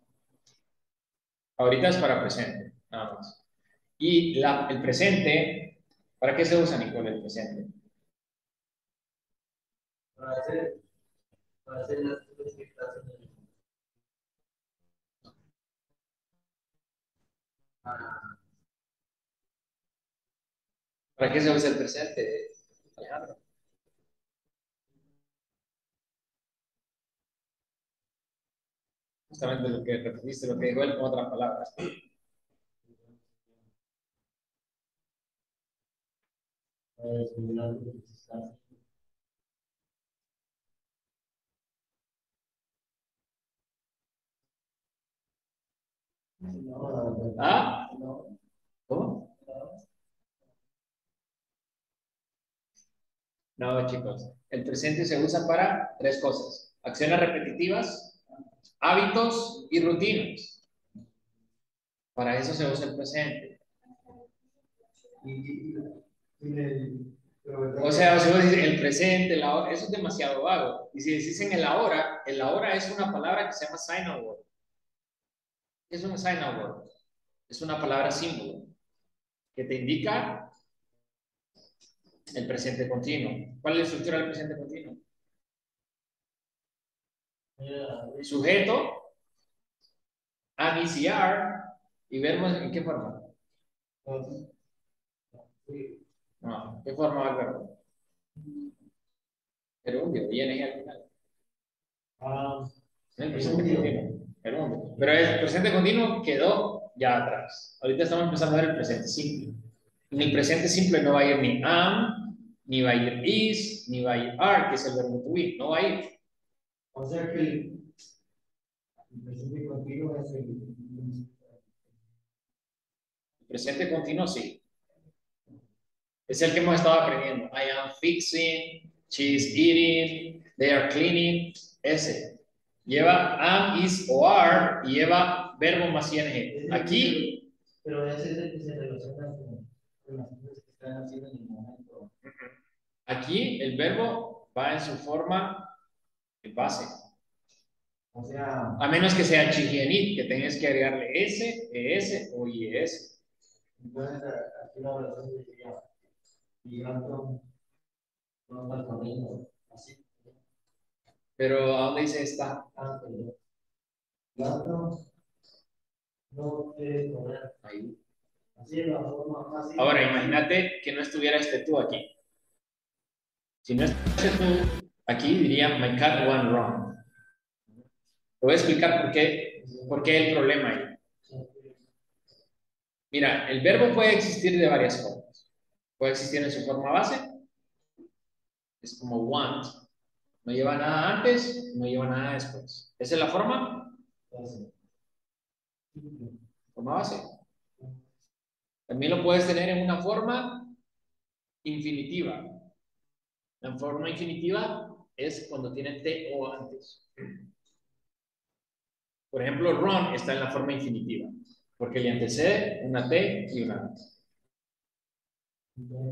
Ahorita es para presente, nada más. Y la, el presente, ¿para qué se usa, Nicole, el presente? Para hacer, para hacer las cosas que estás haciendo. Para ¿Para qué se usa el presente? Justamente lo que repetiste, lo que dijo él con otras palabras descubrir algo que se está haciendo. No, la verdad. ¿Ah? ¿Cómo? No, chicos. El presente se usa para tres cosas. Acciones repetitivas, hábitos y rutinas. Para eso se usa el presente. O sea, vos dices el presente, la hora, eso es demasiado vago. Y si decís en el ahora, el ahora es una palabra que se llama signal word. ¿Qué es un signal word? Es una palabra símbolo que te indica el presente continuo. ¿Cuál es la estructura del presente continuo? Sujeto, is y verbo en qué forma. No, ¿qué forma va el verbo? Gerundio, viene al final. ah, El presente continuo. Gerundio. Pero el presente continuo quedó ya atrás. Ahorita estamos empezando a ver el presente simple. En el presente simple no va a ir ni am, ni va a ir is, ni va a ir are, que es el verbo to be. No va a ir. o sea que el, el presente continuo es el, El presente continuo sí. Es el que hemos estado aprendiendo. I am fixing, she is eating, they are cleaning. Ese. Lleva am, is o are y lleva verbo más ing. Aquí, pero ese es el que se relaciona con, las cosas que están haciendo en el momento. aquí el verbo va en su forma de base. O sea, A menos que sea chihienit, que tengas que agregarle s, es o is. entonces aquí la oración diría, y no está corriendo, así. Pero ¿a dónde dice está? Ah, no correr. Ahí. Así es la forma fácil. Ahora, imagínate que no estuviera este tú aquí. Si no estuviera este tú aquí, diría my cat went wrong. Te voy a explicar por qué, por qué el problema ahí. Mira, el verbo puede existir de varias formas. Puede existir en su forma base. Es como want. No lleva nada antes, no lleva nada después. Esa es la forma, forma base. También lo puedes tener en una forma infinitiva. La forma infinitiva es cuando tiene T o antes. Por ejemplo, run está en la forma infinitiva, porque le antecede una T y una antes.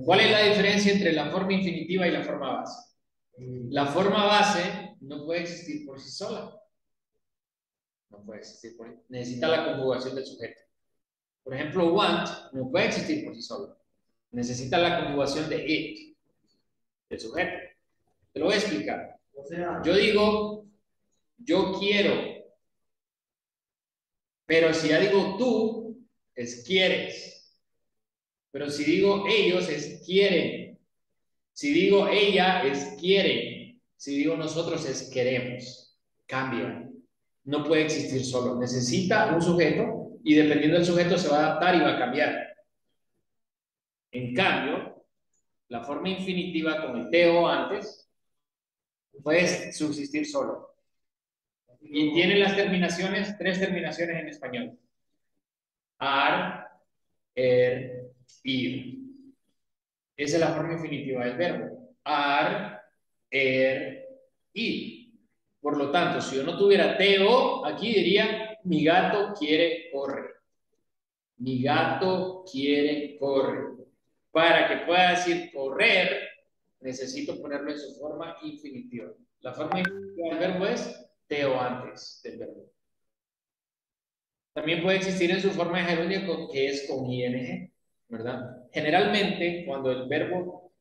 ¿Cuál es la diferencia entre la forma infinitiva y la forma base? La forma base no puede existir por sí sola. No puede existir por Necesita la conjugación del sujeto. Por ejemplo, want no puede existir por sí solo. Necesita la conjugación de it, del sujeto. Te lo voy a explicar. Yo digo, yo quiero. Pero si ya digo tú, es quieres. Pero si digo ellos, es quieren. Si digo ella, es quiere. Si digo nosotros, es queremos. Cambia. No puede existir solo. Necesita un sujeto y dependiendo del sujeto se va a adaptar y va a cambiar. En cambio, la forma infinitiva con el teo antes puede subsistir solo. Y tiene las terminaciones, tres terminaciones en español. Ar, er, ir. Esa es la forma infinitiva del verbo. Ar, er, ir. Por lo tanto, si yo no tuviera TO, aquí diría, mi gato quiere correr. Mi gato quiere correr. Para que pueda decir correr, necesito ponerlo en su forma infinitiva. La forma infinitiva del verbo es TO antes del verbo. También puede existir en su forma de que es con ing, ¿verdad? Generalmente, cuando el verbo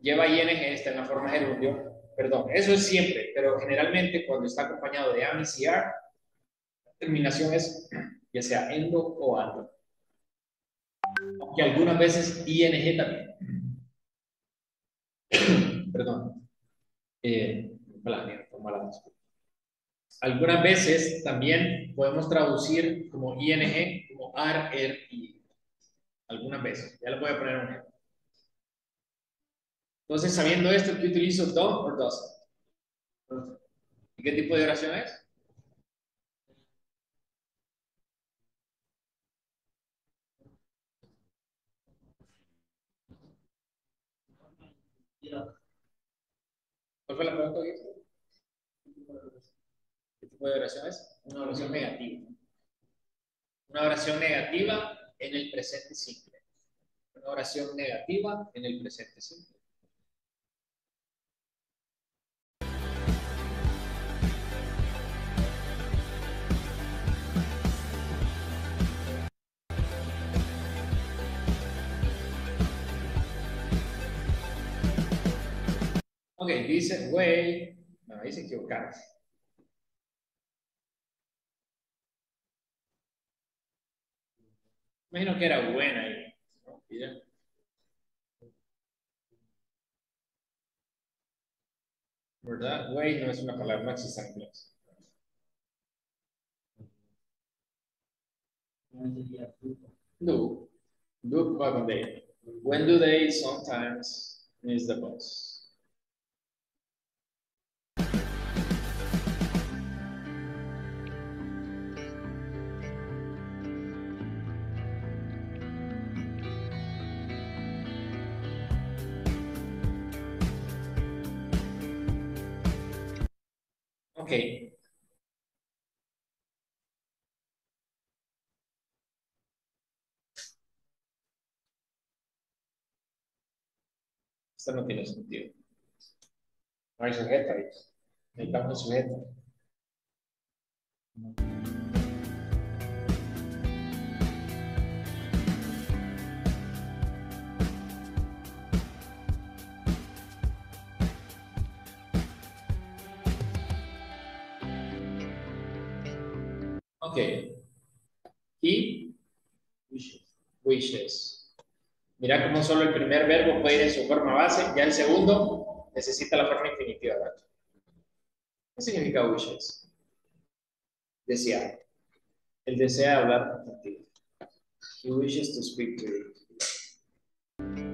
lleva ing, está en la forma gerundio, perdón, eso es siempre, pero generalmente cuando está acompañado de am y la terminación es ya sea endo o ando. Aunque algunas veces ing también. <coughs> perdón. Eh, algunas veces también podemos traducir como ing, como ar, er, y. Algunas veces. Ya lo voy a poner un ejemplo. Entonces, sabiendo esto, ¿qué utilizo don't o doesn't? ¿Y qué tipo de oración es? ¿Cuál fue la pregunta ¿Qué tipo de oración es? Una oración negativa. Una oración negativa en el presente simple. Una oración negativa en el presente simple. Ok, dice, güey, no, dice equivocarse. Imagino que era buena ahí. ¿Verdad? Güey no es una palabra, no existe en inglés. Do. Do con they. When do they sometimes miss the bus? Esto no tiene sentido. No hay sujeto ahí. Necesitamos un sujeto. Ok. Y wishes. Mira cómo solo el primer verbo puede ir en su forma base, ya el segundo necesita la forma infinitiva. ¿Qué significa wishes? Desear. El desea hablar contigo. He wishes to speak to you.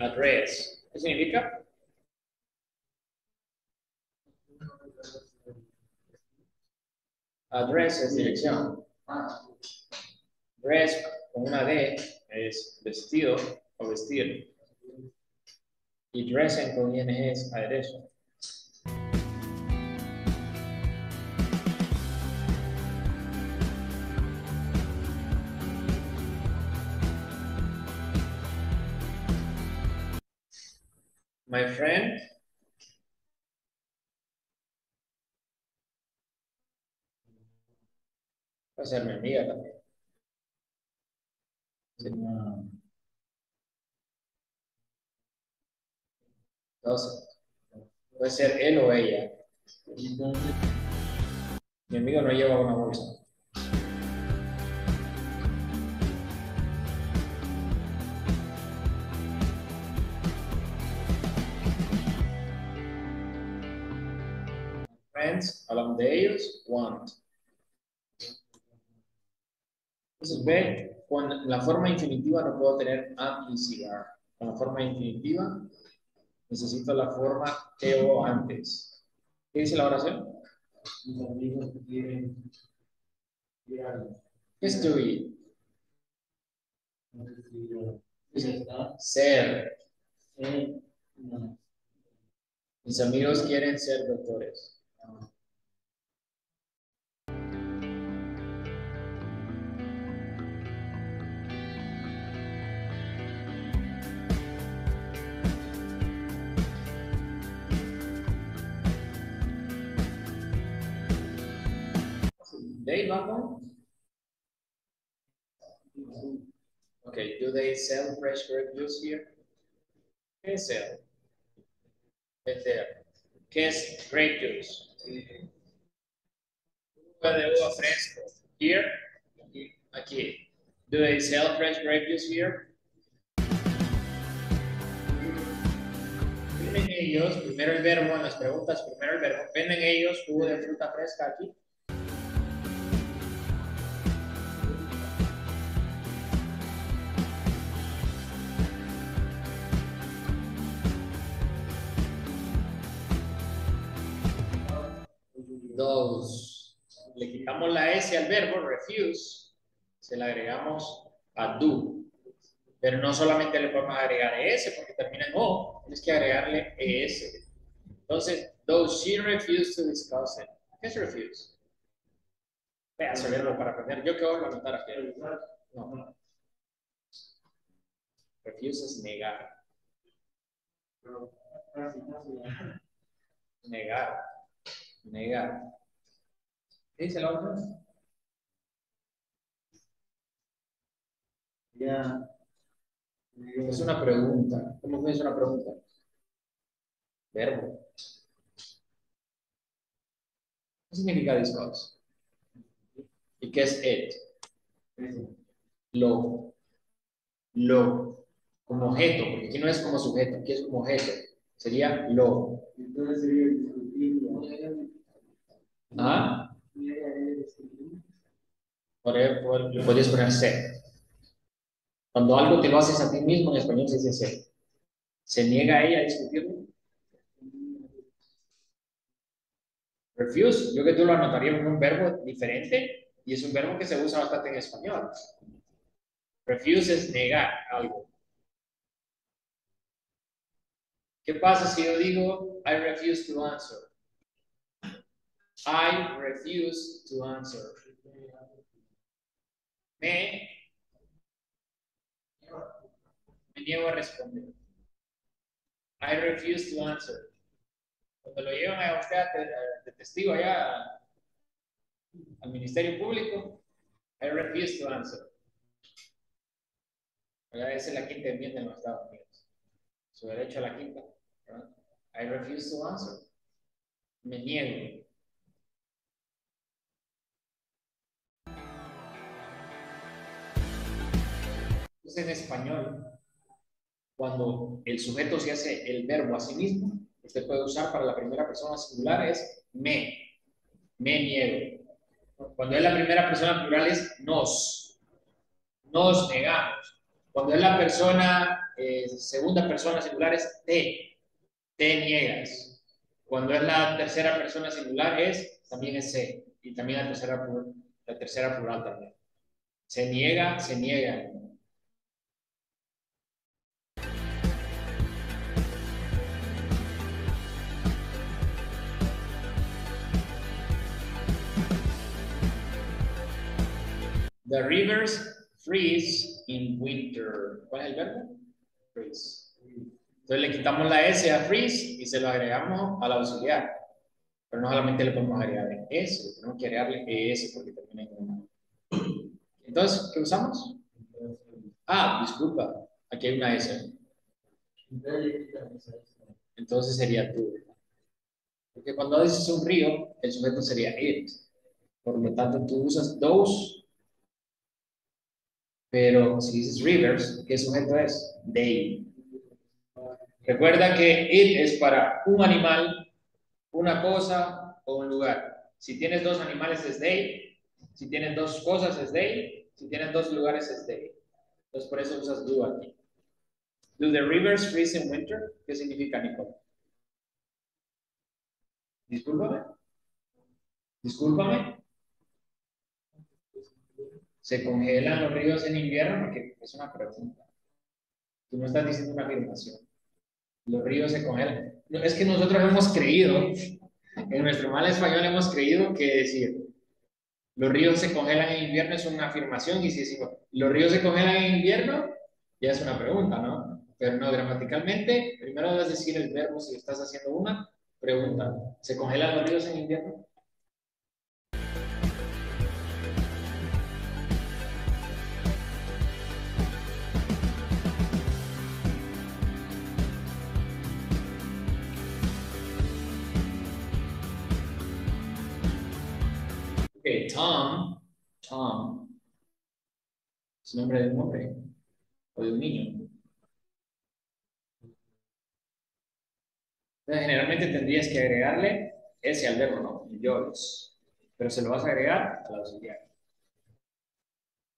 Address. ¿Qué significa? Address es dirección. Dress con una D es vestido o vestir. Y dressing con ING es aderezo. My friend Puede ser mi amiga también. Entonces, puede ser él o ella. Mi amigo no lleva una bolsa. De ellos, want. Entonces, ve, con la forma infinitiva no puedo tener am y cigar. Con la forma infinitiva necesito la forma TO antes. ¿Qué dice la oración? Mis amigos quieren ir a ¿Qué es to be? Ser. Mis amigos quieren ser doctores. They vamos. Okay, do they sell fresh grape juice here? ¿Qué es sell? Vender. ¿Qué es grape juice? Jugo de uva fresco. Here? Aquí. Do they sell fresh grape juice here? ¿Venden ellos, primero el verbo en las preguntas, primero el verbo, ¿venden ellos jugo de fruta fresca aquí? Those. Le quitamos la S al verbo, refuse, se la agregamos a do. Pero no solamente le podemos agregar ES porque termina en O, tienes que agregarle ES. Entonces, those she refused to discuss it. ¿Qué es refuse? Vea ese verbo para aprender. Yo que voy a anotar aquí. No. Refuse es negar. Negar. Negar. ¿Qué dice la otra? Ya. Es una pregunta. ¿Cómo que es una pregunta? Verbo. ¿Qué significa discuss? ¿Y qué es it? Lo. Lo. Como objeto, porque aquí no es como sujeto, aquí es como objeto. Sería lo. Entonces sería discutir. ¿Ah? Es discutir. Por ejemplo, le podrías poner ser. Cuando algo te lo haces a ti mismo, en español se dice ser. ¿Se niega ella a discutirlo? Refuse, yo que tú lo anotaría en un verbo diferente y es un verbo que se usa bastante en español. Refuse es negar algo. ¿Qué pasa si yo digo I refuse to answer? I refuse to answer. Me, me niego a responder. I refuse to answer. Cuando lo llevan a usted de testigo allá al Ministerio Público, I refuse to answer. ¿Verdad? Es la quinta enmienda en los Estados Unidos. Su derecho a la quinta. I refuse to answer. Me niego. En español, cuando el sujeto se hace el verbo a sí mismo, usted puede usar para la primera persona singular es me, me niego. Cuando es la primera persona plural es nos, nos negamos. Cuando es la persona, eh, segunda persona singular es te, te niegas. Cuando es la tercera persona singular es, también es se, y también la tercera, la tercera plural también. Se niega, se niega. The rivers freeze in winter. ¿Cuál es el verbo? Freeze. Entonces le quitamos la S a freeze y se lo agregamos al auxiliar. Pero no solamente le podemos agregar S, tenemos que agregarle ES porque termina en una. Entonces, ¿qué usamos? Ah, disculpa, aquí hay una S. Entonces sería tú. Porque cuando dices un río, el sujeto sería it. Por lo tanto, tú usas those. Pero si dices rivers, ¿qué sujeto es? They. Recuerda que it es para un animal, una cosa o un lugar. Si tienes dos animales es they, si tienes dos cosas es they, si tienes dos lugares es they. Entonces por eso usas do aquí. Do the rivers freeze in winter? ¿Qué significa, Nicole? Discúlpame. Discúlpame. ¿Se congelan los ríos en invierno? Porque es una pregunta. Tú no estás diciendo una afirmación. Los ríos se congelan. Es que nosotros hemos creído, en nuestro mal español hemos creído que decir los ríos se congelan en invierno es una afirmación y si decimos los ríos se congelan en invierno, ya es una pregunta, ¿no? Pero no, gramaticalmente, primero debes decir el verbo si estás haciendo una pregunta. ¿Se congelan los ríos en invierno? Tom, Tom, es el nombre de un hombre o de un niño. Entonces, generalmente tendrías que agregarle ese al verbo, ¿no? Yours. Pero se lo vas a agregar al auxiliar.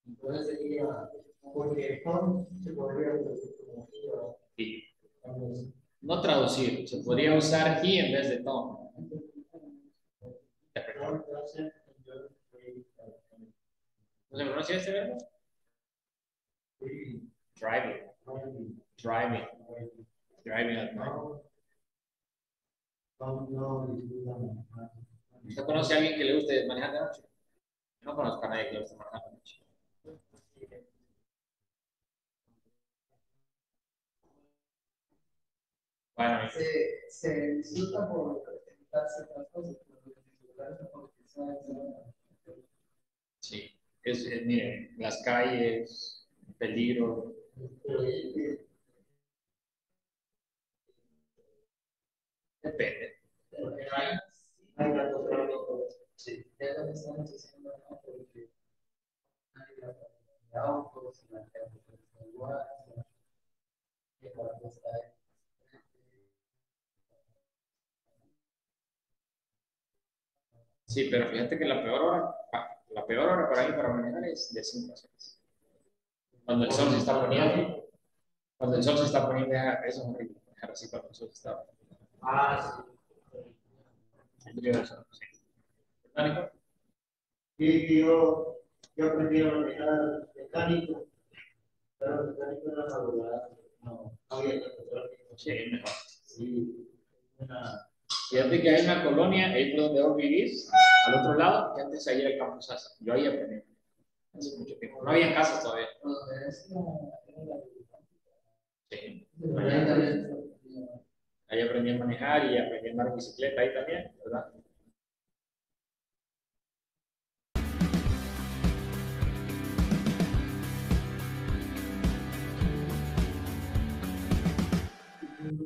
Entonces sería, porque Tom se podría traducir como. Sí. No traducir, se podría usar he en vez de. Tom ¿No se pronuncia este verbo? Driving. driving. Driving. Driving at night. Disfruta. ¿Usted conoce a alguien que le guste manejar de noche? No conozco a nadie que le guste manejar de noche. Bueno, Se, se disfruta por experimentar ciertas cosas, pero disfrutar porque sabes sí. Es, es, mire, las calles, el peligro. Depende. Sí, Sí, pero fíjate que la peor la peor hora para mí para manejar es de 5 a 6. Cuando el sol se está poniendo, cuando el sol se está poniendo, eso es horrible, manejar así cuando el sol se está Ah, Yo eso, sí. ¿Verdad, Nico? sí. yo, yo aprendí a manejar mecánico, pero mecánico era no, había mejor. Sí, Fíjate que hay una colonia, ahí por donde vos vivís, al otro lado, que antes ahí era el Campus Asa. Yo ahí aprendí. Hace mucho tiempo. No había casas todavía. Sí. Ahí aprendí a manejar y aprendí a andar en bicicleta ahí también, ¿verdad?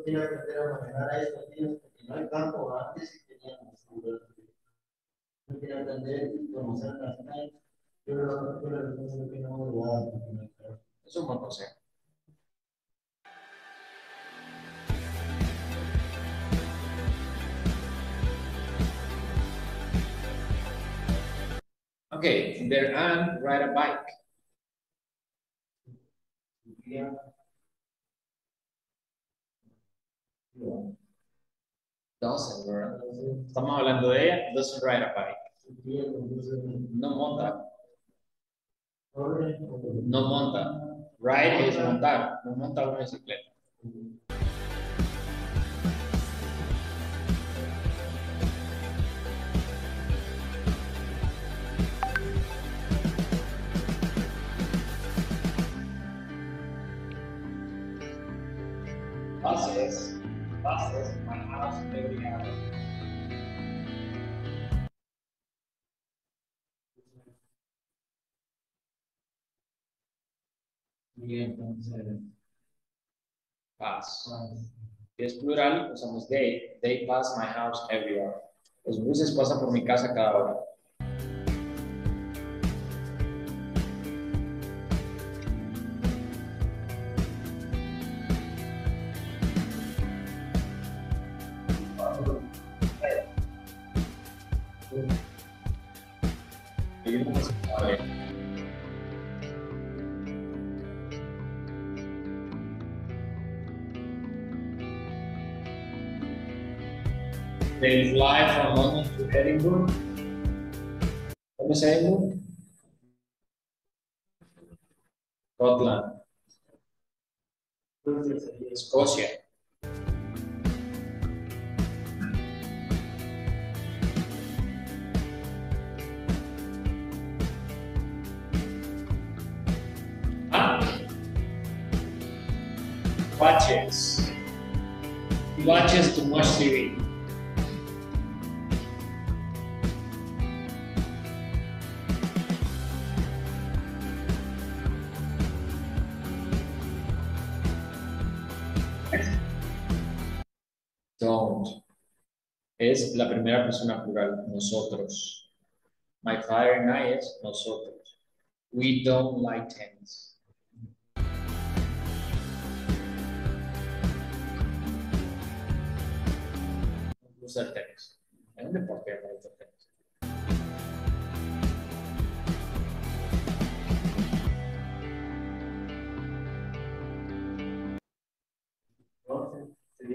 Yo aprender a manejar a estos niños porque no hay campo antes y teníamos. Yo quería aprender y conocer. Yo que no. Es un buen consejo. Okay, there and ride a bike. Estamos hablando de ella, doesn't ride No monta, no monta. Ride es montar, no monta una bicicleta. Entonces Pass. es plural, usamos they. They pass my house every hour. Los buses pasan por mi casa cada hora. They fly from London to Edinburgh. ¿Dónde es Edinburgh? Scotland. Escocia. Watches. Watches too much TV. Es la primera persona plural, nosotros. My father and I es nosotros. We don't like tennis. Usar tenis. Es un deporte de usar tenis.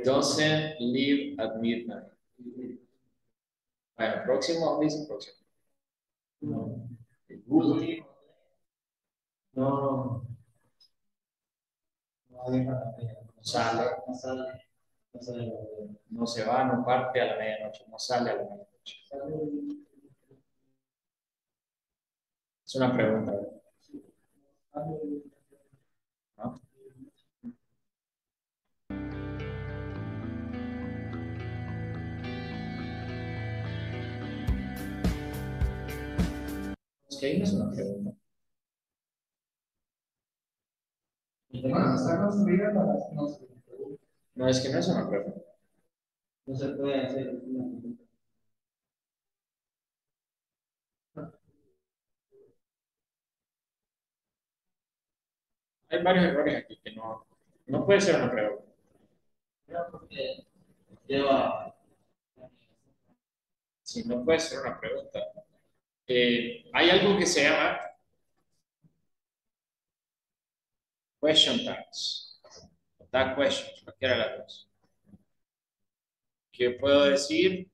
Doesn't leave at midnight. Bueno, próximo, dice próximo. No. No. No. No deja la. No sale, No sale. No sale no se va, no parte a la medianoche, no sale a la medianoche. Es una pregunta. No es una pregunta. Bueno, está construida para no se No, es que no es una pregunta. no se puede hacer una pregunta. Hay varios errores aquí que no, no puede ser una pregunta. Era porque lleva Sí, no puede ser una pregunta. Eh, hay algo que se llama question tags. Tag questions, cualquiera de las dos. ¿Qué puedo decir?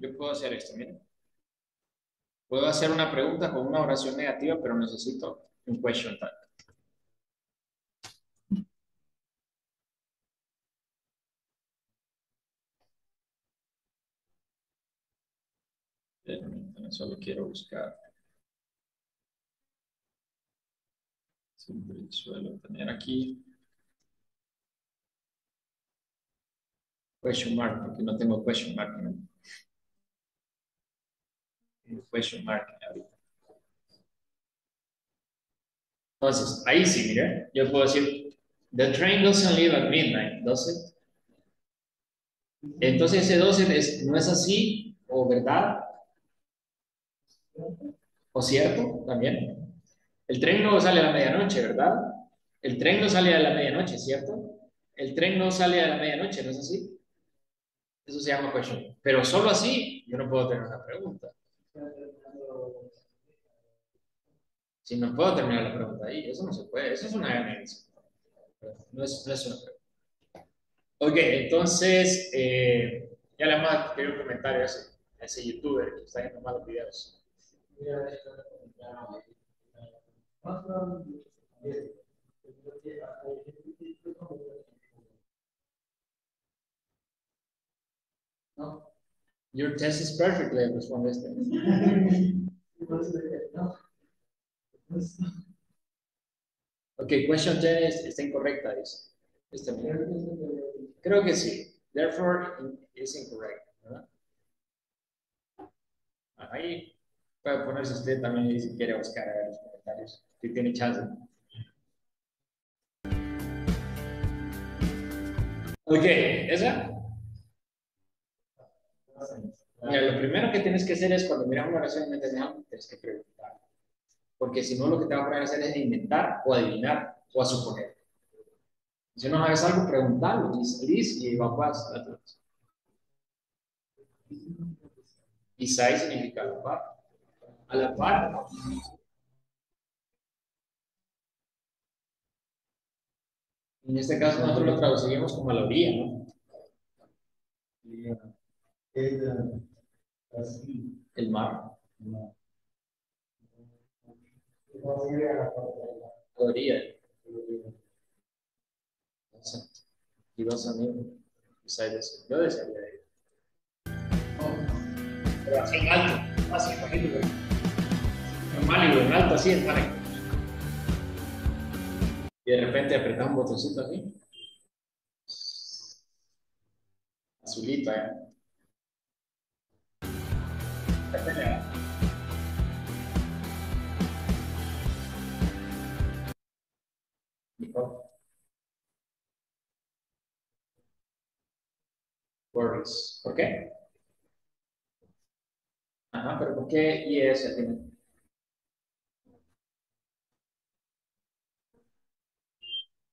Yo puedo hacer esto, miren. Puedo hacer una pregunta con una oración negativa, pero necesito un question tag. Solo quiero buscar. Siempre suelo tener aquí. Question mark, porque no tengo question mark. ¿no? Question mark ahorita. Entonces, ahí sí, mire, yo puedo decir, the train doesn't leave at midnight, does it? Entonces ese 12 es, no es así, o verdad, o cierto, también. El tren no sale a la medianoche, ¿verdad? El tren no sale a la medianoche, ¿cierto? El tren no sale a la medianoche, ¿no es así? Eso se llama question. Pero solo así, yo no puedo tener una pregunta. Si no puedo terminar la pregunta ahí, eso no se puede, eso es una ganancia. No es, no es una pregunta. Ok, entonces, eh, ya le vamos a pedir un comentario a ese, a ese youtuber que está viendo malos videos. No. Your test is perfect, le responde este. <laughs> <laughs> Ok, question 10 es- está incorrecta, dice. Este Creo que sí. Therefore, is incorrect. ¿verdad? Ahí puede ponerse usted también si quiere buscar a ver los comentarios. Si tiene chance. Ok, ¿esa? Mira, lo primero que tienes que hacer es cuando miras una oración tienes que preguntar. Porque si no, lo que te va a poner a hacer es inventar o adivinar o a suponer. Si no sabes algo, preguntalo y salís y evacuás la duda. Isai significa a la par. A la par. En este caso nosotros lo traduciríamos como a la orilla, ¿no? Así. El mar, No. No sería la parte de la- la orilla. Exacto. Y dos amigos. Decía, yo desearía ir. Pero así en alto, así pero- En Malibu, en alto, así en Malibu. Y de repente apretás un botoncito así. Azulito, ¿eh? Worries. ¿Por qué? Ajá, pero ¿por qué IS al final?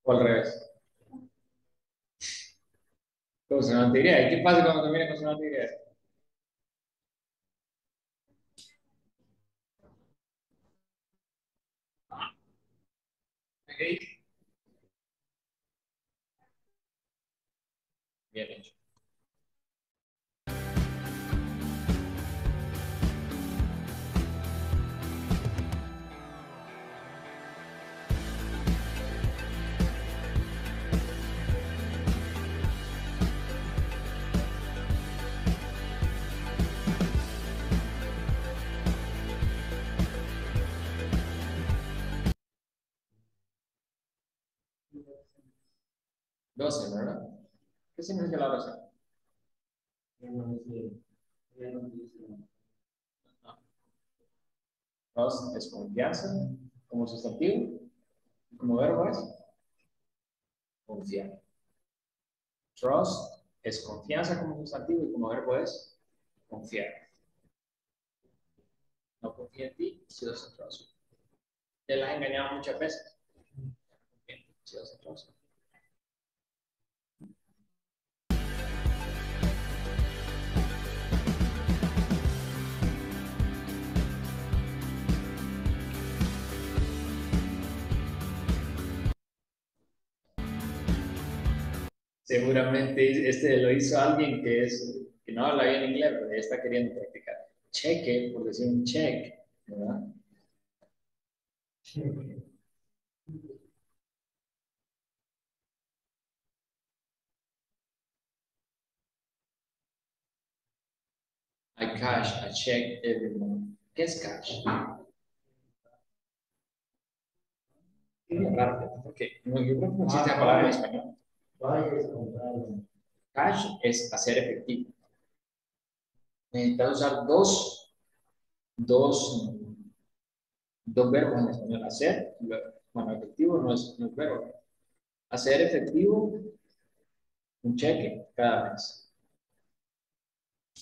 O al revés. Consonante griega. ¿Y qué pasa cuando termina consonante griega? Ok. Bien hecho. Doce, ¿verdad? ¿Qué significa la oración? Trust es confianza como sustantivo. y Como verbo es confiar. Trust es confianza como sustantivo y como verbo es confiar. No confía en ti, si dos trust. Te la has engañado muchas veces. Bien, si dos trust. Seguramente este lo hizo alguien que, es, que no habla bien inglés, pero ya está queriendo practicar. Cheque, por decir un check, ¿verdad? I cash a check every month. ¿Qué es cash? Porque no, yo creo que no existe la español. Cash es hacer efectivo. Necesitas usar dos, dos, dos verbos en español. Hacer, bueno, efectivo no es, no es verbo. Hacer efectivo un cheque cada mes.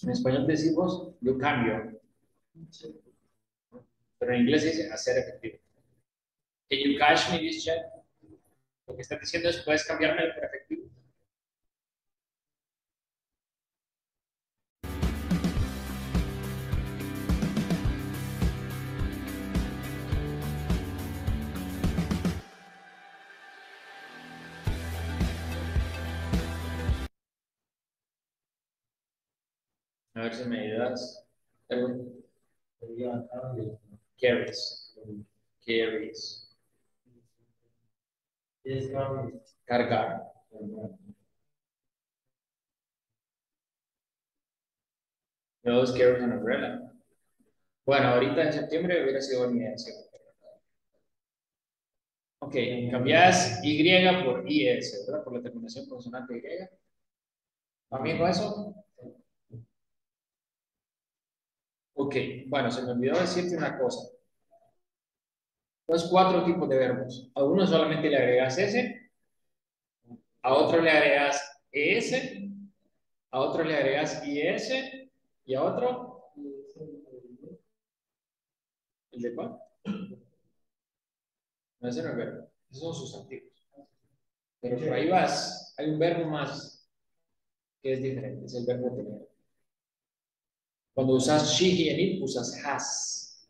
En español decimos yo cambio, pero en inglés dice hacer efectivo. Can you cash me this check? Lo que está diciendo es, ¿puedes cambiarme por efectivo? A ver si me ayudas. Carries. Carries. Cargar. Bueno, ahorita en septiembre hubiera sido sí. Ok, cambias Y por IS, ¿verdad? Por la terminación consonante Y. ¿Va bien con eso? Ok, bueno, se me olvidó decirte una cosa. Los cuatro tipos de verbos. A uno solamente le agregas S, a otro le agregas ES, a otro le agregas IS y a otro, ¿el de cuál? No, ese no es verbo, esos son sustantivos. Pero por ahí vas. Hay un verbo más que es diferente, es el verbo tener. Cuando usas she, he, and it, usas has.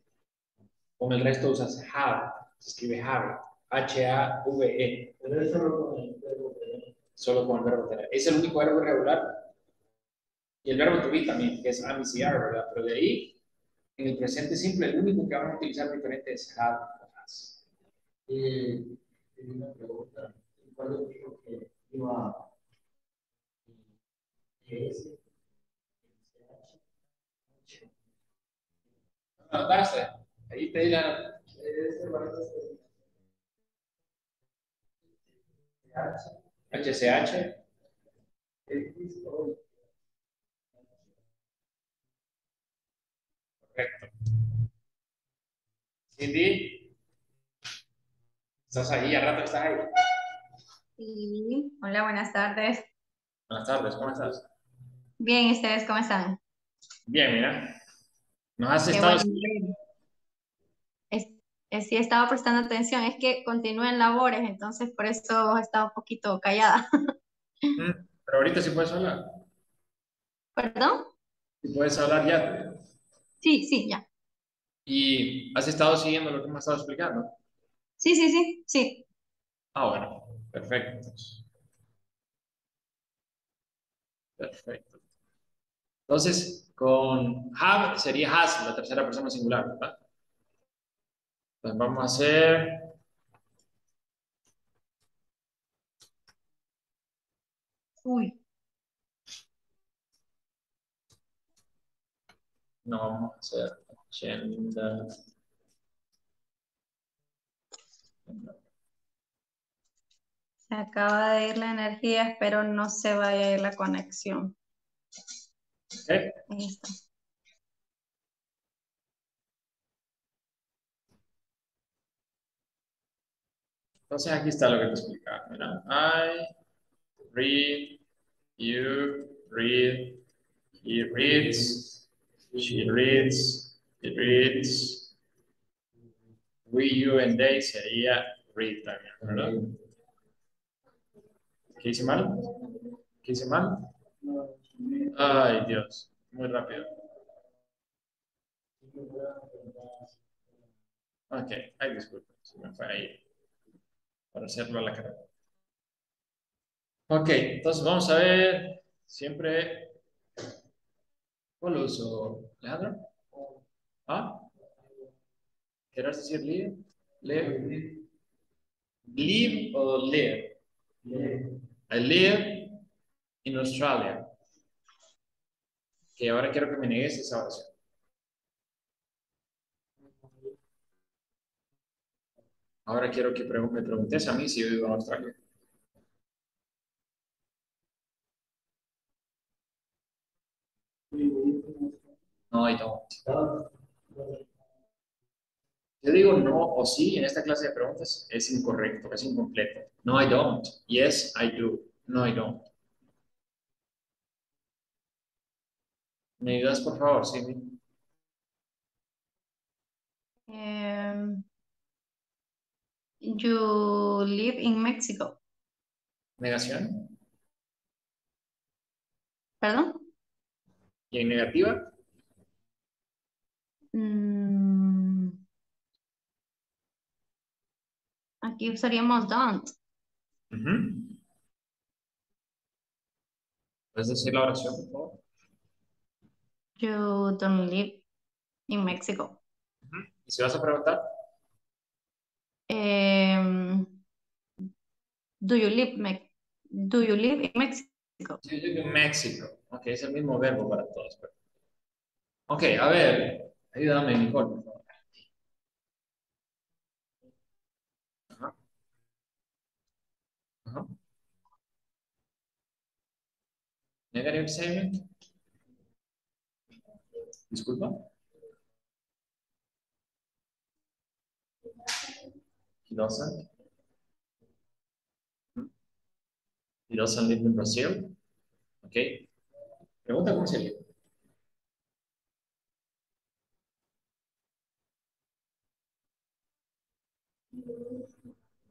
Con el resto usas have. Se escribe have. H-A-V-E. Pero solo con el verbo tener. Solo con el verbo tener. Es el único verbo irregular. Y el verbo to be también, que es am, is, are, ¿verdad? Pero de ahí, en el presente simple, el único que vamos a utilizar diferente es have o has. Y y una pregunta. ¿Cuándo dijo que iba a que es? Ahí te di la... Valor es HCH. Correcto. Cindy. ¿Estás ahí? ¿A rato estás ahí? Sí, hola, buenas tardes. Buenas tardes, ¿cómo estás? Bien, ¿y ustedes cómo están? Bien, mira. Nos has Qué estado... bueno. Es- es- sí, he estado prestando atención, es que continúo en labores, entonces por eso he estado un poquito callada. Mm, Pero ahorita sí puedes hablar. ¿Perdón? Sí puedes hablar ya. Sí, sí, ya. Y has estado siguiendo lo que me has estado explicando. Sí, sí, sí, sí. Ah, bueno. Perfecto. Perfecto. Entonces, con have sería has, la tercera persona singular, ¿verdad? Entonces vamos a hacer... Uy, No, vamos a hacer agenda. se acaba de ir la energía, espero no se vaya a ir la conexión. Ahí está. Entonces aquí está lo que te explicaba. Mira, I read, you read, he reads, she reads, it reads, we, you and they sería read también, ¿verdad? ¿Qué hice mal? ¿Qué hice mal? Ay, Dios, muy rápido. Ok, ay, disculpe, se me fue ahí para hacerlo a la cara. Ok, entonces vamos a ver siempre. ¿Cuál lo uso, Alejandro? ¿Ah? ¿Querés decir live? Live. Live o live? I live in Australia. Que ahora quiero que me negues esa oración. Ahora quiero que me preguntes a mí si yo vivo en Australia. No, I don't. Yo digo no o sí en esta clase de preguntas es incorrecto, es incompleto. No, I don't. Yes, I do. No, I don't. ¿Me ayudas, por favor, Cindy? Em, you live in Mexico. ¿Negación? ¿Perdón? ¿Y en negativa? Mm, aquí usaríamos don't. ¿Puedes decir la oración, por favor? You don't live in Mexico. ¿Y si vas a preguntar? Em, do you live Me- do you live in Mexico? Yo digo México. Ok, es el mismo verbo para todos. pero- Ok, a ver, ayúdame, Nicole, por favor. Ajá. Ajá. Negative statement. Disculpa. He doesn't. He doesn't live in Brazil. Ok. Pregunta cómo sería.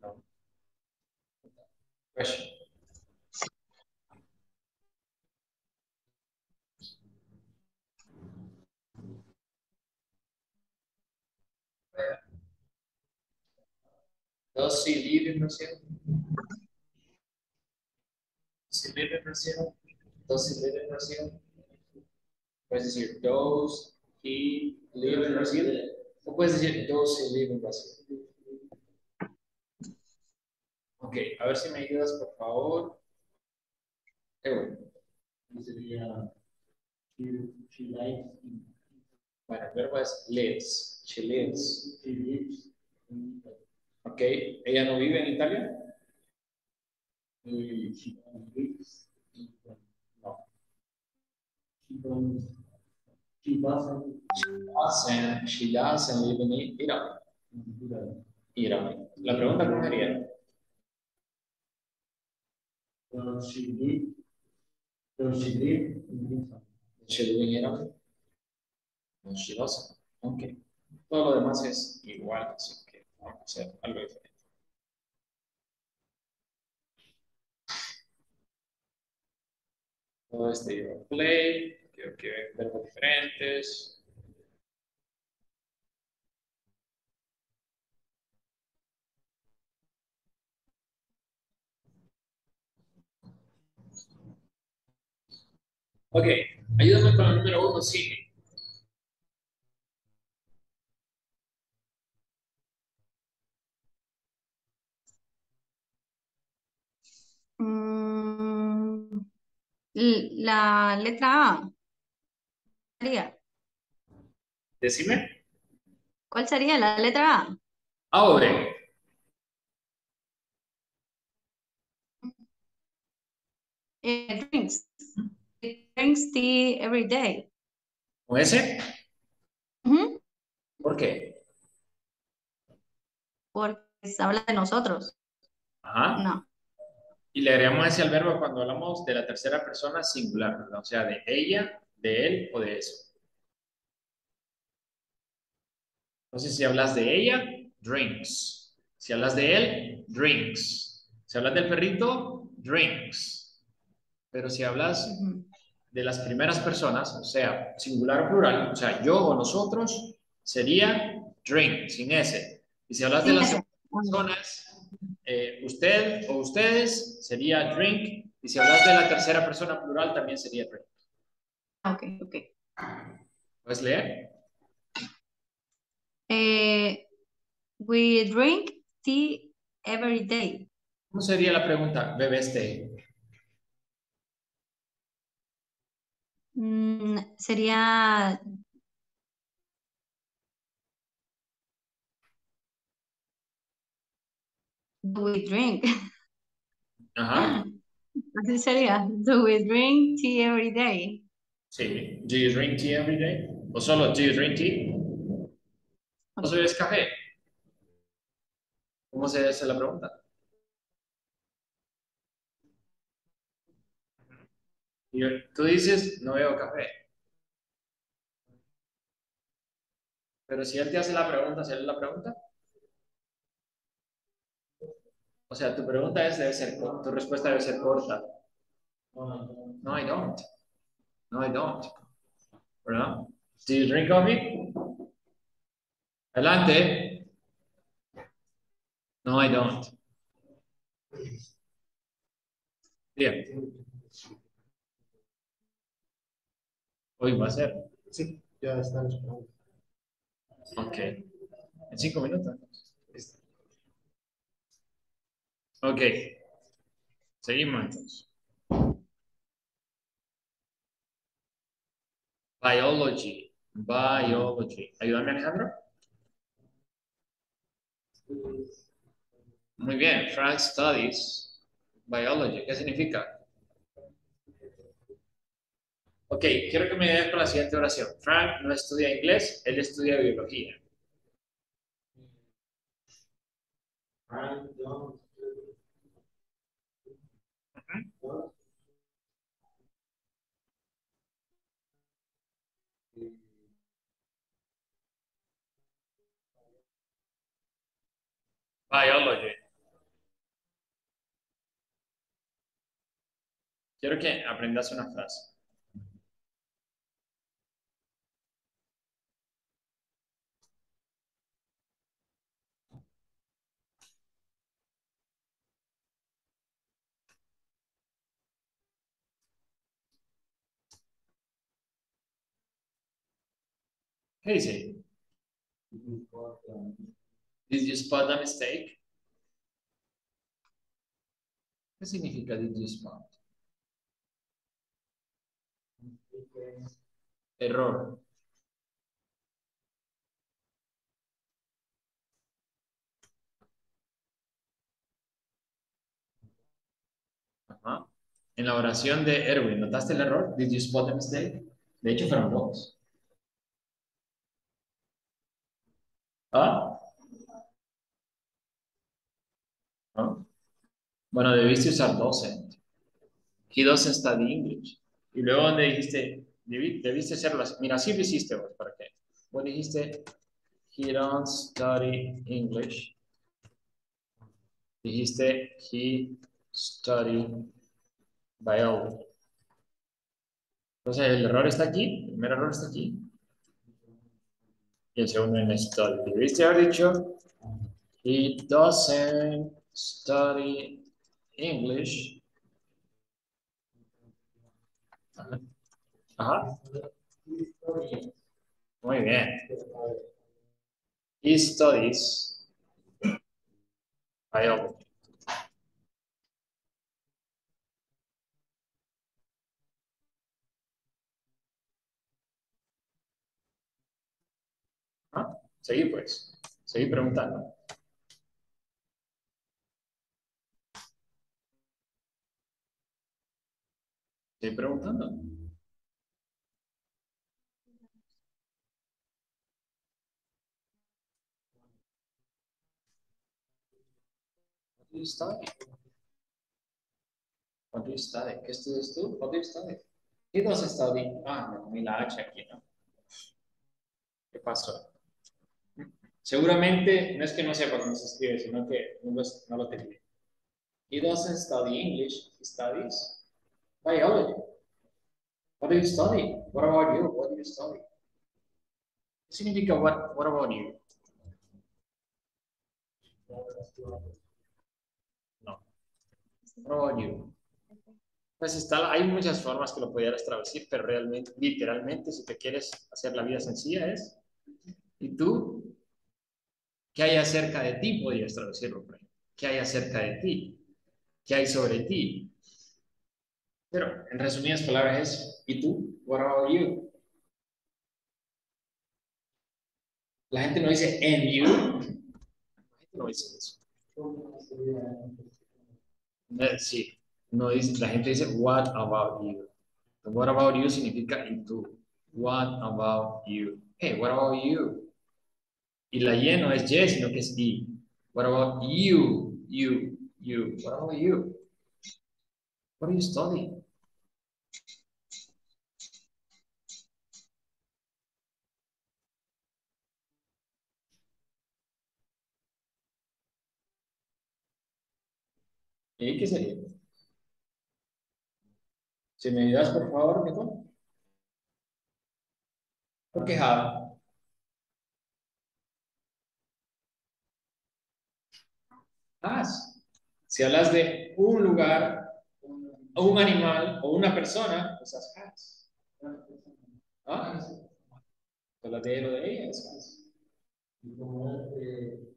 No. Question. Does he live in Brazil? Does he live in Brazil? He live in? Puedes decir, does he live in? O puedes decir, does he live in Brazil? Ok, a ver si me ayudas, por favor. Ewan. Sería, she, she Bueno, el verbo es lives. She lives. she lives. Ok, ¿ella no vive en Italia? No. She doesn't Doesn't, she doesn't live in that. Italy. La pregunta cómo sería, Does she live, does she live in Italy? she live in Italy? No, she doesn't. Ok. Todo lo demás es igual, a hacer algo diferente. Todo este lleva play, quiero que vean verbos diferentes. Ok, ayúdame con el número uno, sí. Mm, la letra A. Sería. Decime. ¿Cuál sería la letra A? A o B. Eh, drinks. It drinks tea every day. ¿Con ese? Ujú, ¿Por qué? Porque se habla de nosotros. Ajá. No. Y le agregamos ese al verbo cuando hablamos de la tercera persona singular, ¿verdad? O sea, de ella, de él o de eso. Entonces, si hablas de ella, drinks. Si hablas de él, drinks. Si hablas del perrito, drinks. Pero si hablas de las primeras personas, o sea, singular o plural, o sea, yo o nosotros, sería drink, sin S. Y si hablas de las personas, eh, usted o ustedes, sería drink. Y si hablas de la tercera persona plural, también sería drink. Ok, ok. ¿Puedes leer? Eh, we drink tea every day. ¿Cómo sería la pregunta? ¿Bebes té? Mm, sería do we drink? <laughs> Ajá. Así sería. Do we drink tea every day? Sí. Do you drink tea every day? ¿O solo do you drink tea? ¿O se bebes café? ¿Cómo se hace la pregunta? Tú dices, no bebo café. Pero si él te hace la pregunta, ¿se la pregunta? O sea, tu pregunta es, debe ser, tu respuesta debe ser corta. No, I don't. No, I don't. ¿Verdad? Do you drink coffee? Adelante. No, I don't. Bien. Hoy va a ser. Sí, ya están esperando. Ok. En cinco minutos. Ok. Seguimos entonces. Biology. Biology. Ayúdame, Alejandro. Muy bien. Frank studies biology. ¿Qué significa? Ok, quiero que me ayudes con la siguiente oración. Frank no estudia inglés, él estudia biología. Frank, John, Biology. Quiero que aprendas una frase. ¿Qué dice? Did you spot the mistake? ¿Qué significa did you spot? Error. Ajá. En la oración de Erwin, ¿notaste el error? Did you spot the mistake? De hecho, fueron dos. ¿Ah? Bueno, debiste usar docent. He doesn't study English. Y luego donde dijiste, debi- debiste hacerlas. Mira, así lo hiciste vos, ¿para qué? Vos dijiste, he don't study English. Dijiste, he study biology. Entonces, el error está aquí, el primer error está aquí. Y el segundo en study. Debiste haber dicho, he doesn't study English. Ajá. Ajá. Muy bien. He studies biology. Seguí pues. Seguí preguntando. Seguí preguntando. What do you study? What? ¿Qué estudias tú? What do you study? He doesn't study. Ah, me comí la H aquí, ¿no? ¿Qué pasó? Seguramente no es que no sepa cómo se escribe, sino que no lo, no lo tenía. He doesn't study English. He studies biology. What do you study? What about you? What do you study? ¿Qué significa what, what about you? No. What about you? Pues está, hay muchas formas que lo pudieras traducir, pero realmente, literalmente, si te quieres hacer la vida sencilla es, ¿y tú? ¿Qué hay acerca de ti? Podrías traducirlo, por ejemplo. ¿Qué hay acerca de ti? ¿Qué hay sobre ti? Pero en resumidas palabras es, ¿y tú? What about you? La gente no dice and you. La gente no dice eso. Sí, no dice, la gente dice what about you. What about you significa y tú. What about you? Hey, what about you? Y la y no es y, sino que es y. What about you? You, you. What about you? What do you study? ¿Y qué sería? Si me ayudas, por favor, Nico. ¿Por qué Has. Si hablas de un lugar, o un animal, o una persona, usas has. ¿Ah? Hablas de él o de ella, es es, eh,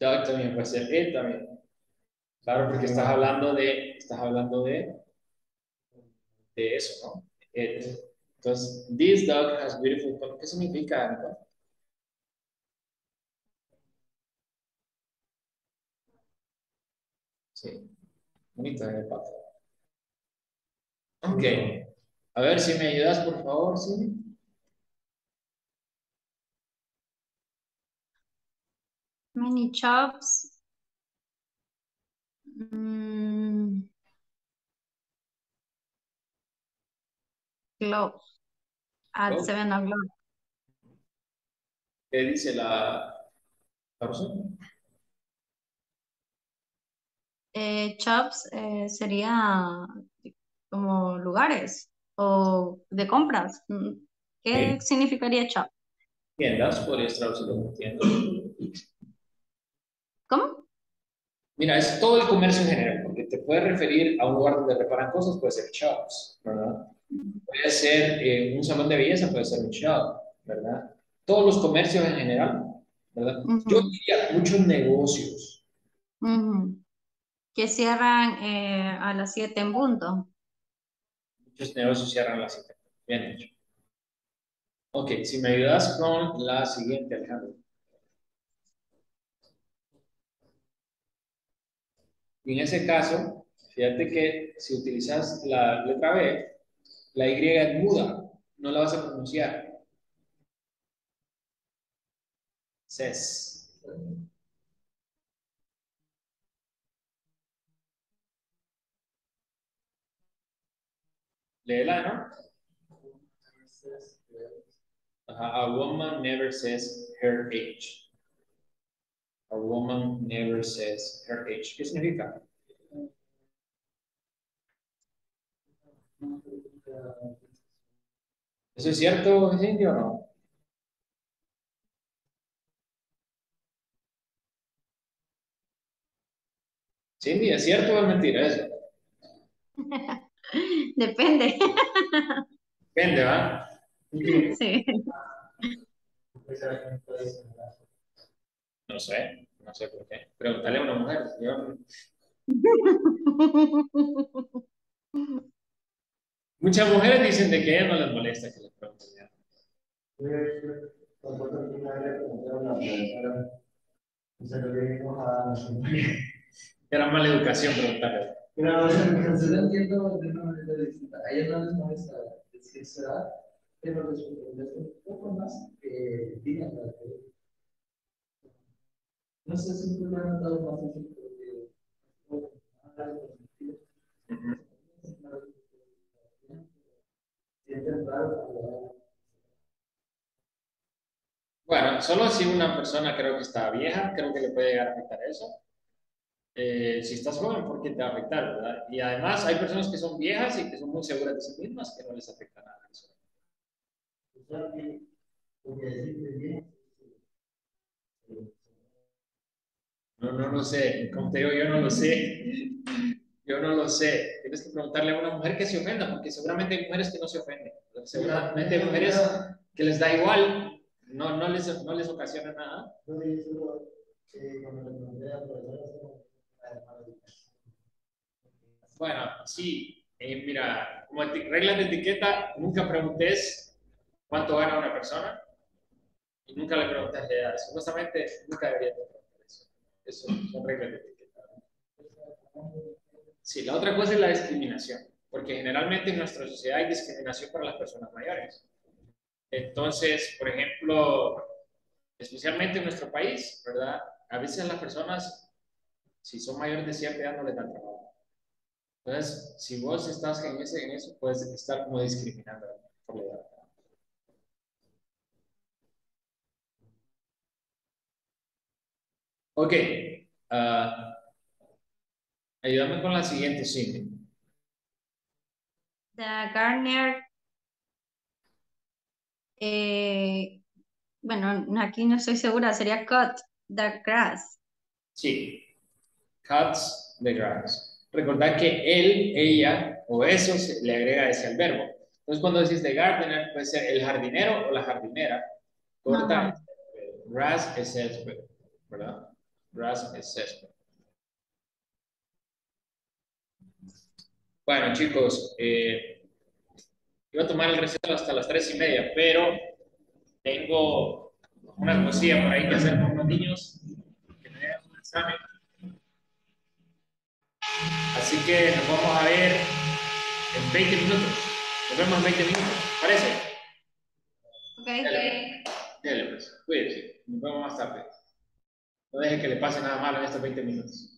Doug también puede ser it también. Claro, porque estás hablando de, estás hablando de, de eso, ¿no? It. Entonces, this dog has beautiful. ¿Qué significa, Sí, bonito el pato. Ok, a ver si me ayudas, por favor, sí. Many jobs. Mm. Close at Close. seven o'clock. ¿Qué dice la, la persona? Eh, shops eh, sería como lugares o de compras. Mm, ¿Qué Sí. significaría shop? Tiendas, podrías traducirlo como tiendas. ¿Cómo? Mira, es todo el comercio en general, porque te puede referir a un lugar donde reparan cosas, puede ser shops, ¿verdad? Puede ser eh, un salón de belleza, puede ser un shop, ¿verdad? Todos los comercios en general, ¿verdad? Yo diría muchos negocios. Ujú. Que cierran eh, a las 7 en punto. Muchos negocios cierran las siete. Bien hecho. Ok, si me ayudas con la siguiente, Alejandro. Y en ese caso, fíjate que si utilizas la letra B, la Y es muda, no la vas a pronunciar. Ses. Léela, ¿no? Ajá, A woman never says her age. A woman never says her age. ¿Qué significa? ¿Eso es cierto, Cindy, o no? Cindy, ¿es cierto o es mentira eso? <laughs> <laughs> Depende. Depende, ¿va? Sí. No sé, no sé por qué. Pregúntale a una mujer. Yo- Muchas mujeres dicen de que a ellas no les molesta que les pregunten. Era mala educación preguntarle. Pero se lo entiendo de una manera distinta. A ellos no les molesta decir su edad, pero les sorprende un poco más que digan la edad. No sé si tú lo has notado más así, porque Bueno, solo si una persona creo que está vieja, creo que le puede llegar a afectar eso. Eh, si estás joven, ¿por qué te va a afectar, verdad? Y además hay personas que son viejas y que son muy seguras de sí mismas que no les afecta nada eso. bien. No, no lo sé. Como te digo, yo no lo sé. Yo no lo sé. Tienes que preguntarle a una mujer que se ofenda, porque seguramente hay mujeres que no se ofenden. Seguramente hay mujeres que les da igual, no, no, les, no les ocasiona nada. Yo eh, cuando le pregunté a Bueno, sí, eh, mira, como reglas de etiqueta, nunca preguntes cuánto gana una persona y nunca le preguntes la edad. Supuestamente nunca deberías de preguntar eso. Eso son reglas de etiqueta. Sí, la otra cosa es la discriminación, porque generalmente en nuestra sociedad hay discriminación para las personas mayores. Entonces, por ejemplo, especialmente en nuestro país, ¿verdad? A veces las personas, si son mayores de cierta edad, no les dan trabajo. Entonces, si vos estás en, ese, en eso, puedes estar como discriminando por la edad. Ok. ah, ayúdame con la siguiente, Cindy. The gardener, eh, bueno, aquí no estoy segura, sería cut the grass. Sí. Cuts the grass. Recordad que él, ella o eso se le agrega ese al verbo. Entonces, cuando decís the gardener, puede ser el jardinero o la jardinera. Corta. Ajá. Grass es césped, ¿verdad? Grass es césped. Bueno, chicos, eh, iba a tomar el receso hasta las tres y media, pero tengo una cosilla por ahí que hacer con los niños que me un examen. Así que nos vamos a ver en 20 minutos. Nos vemos en 20 minutos, ¿parece? Ok. Dale, pues, cuídense. Nos vemos más tarde. No dejen que le pase nada malo en estos 20 minutos.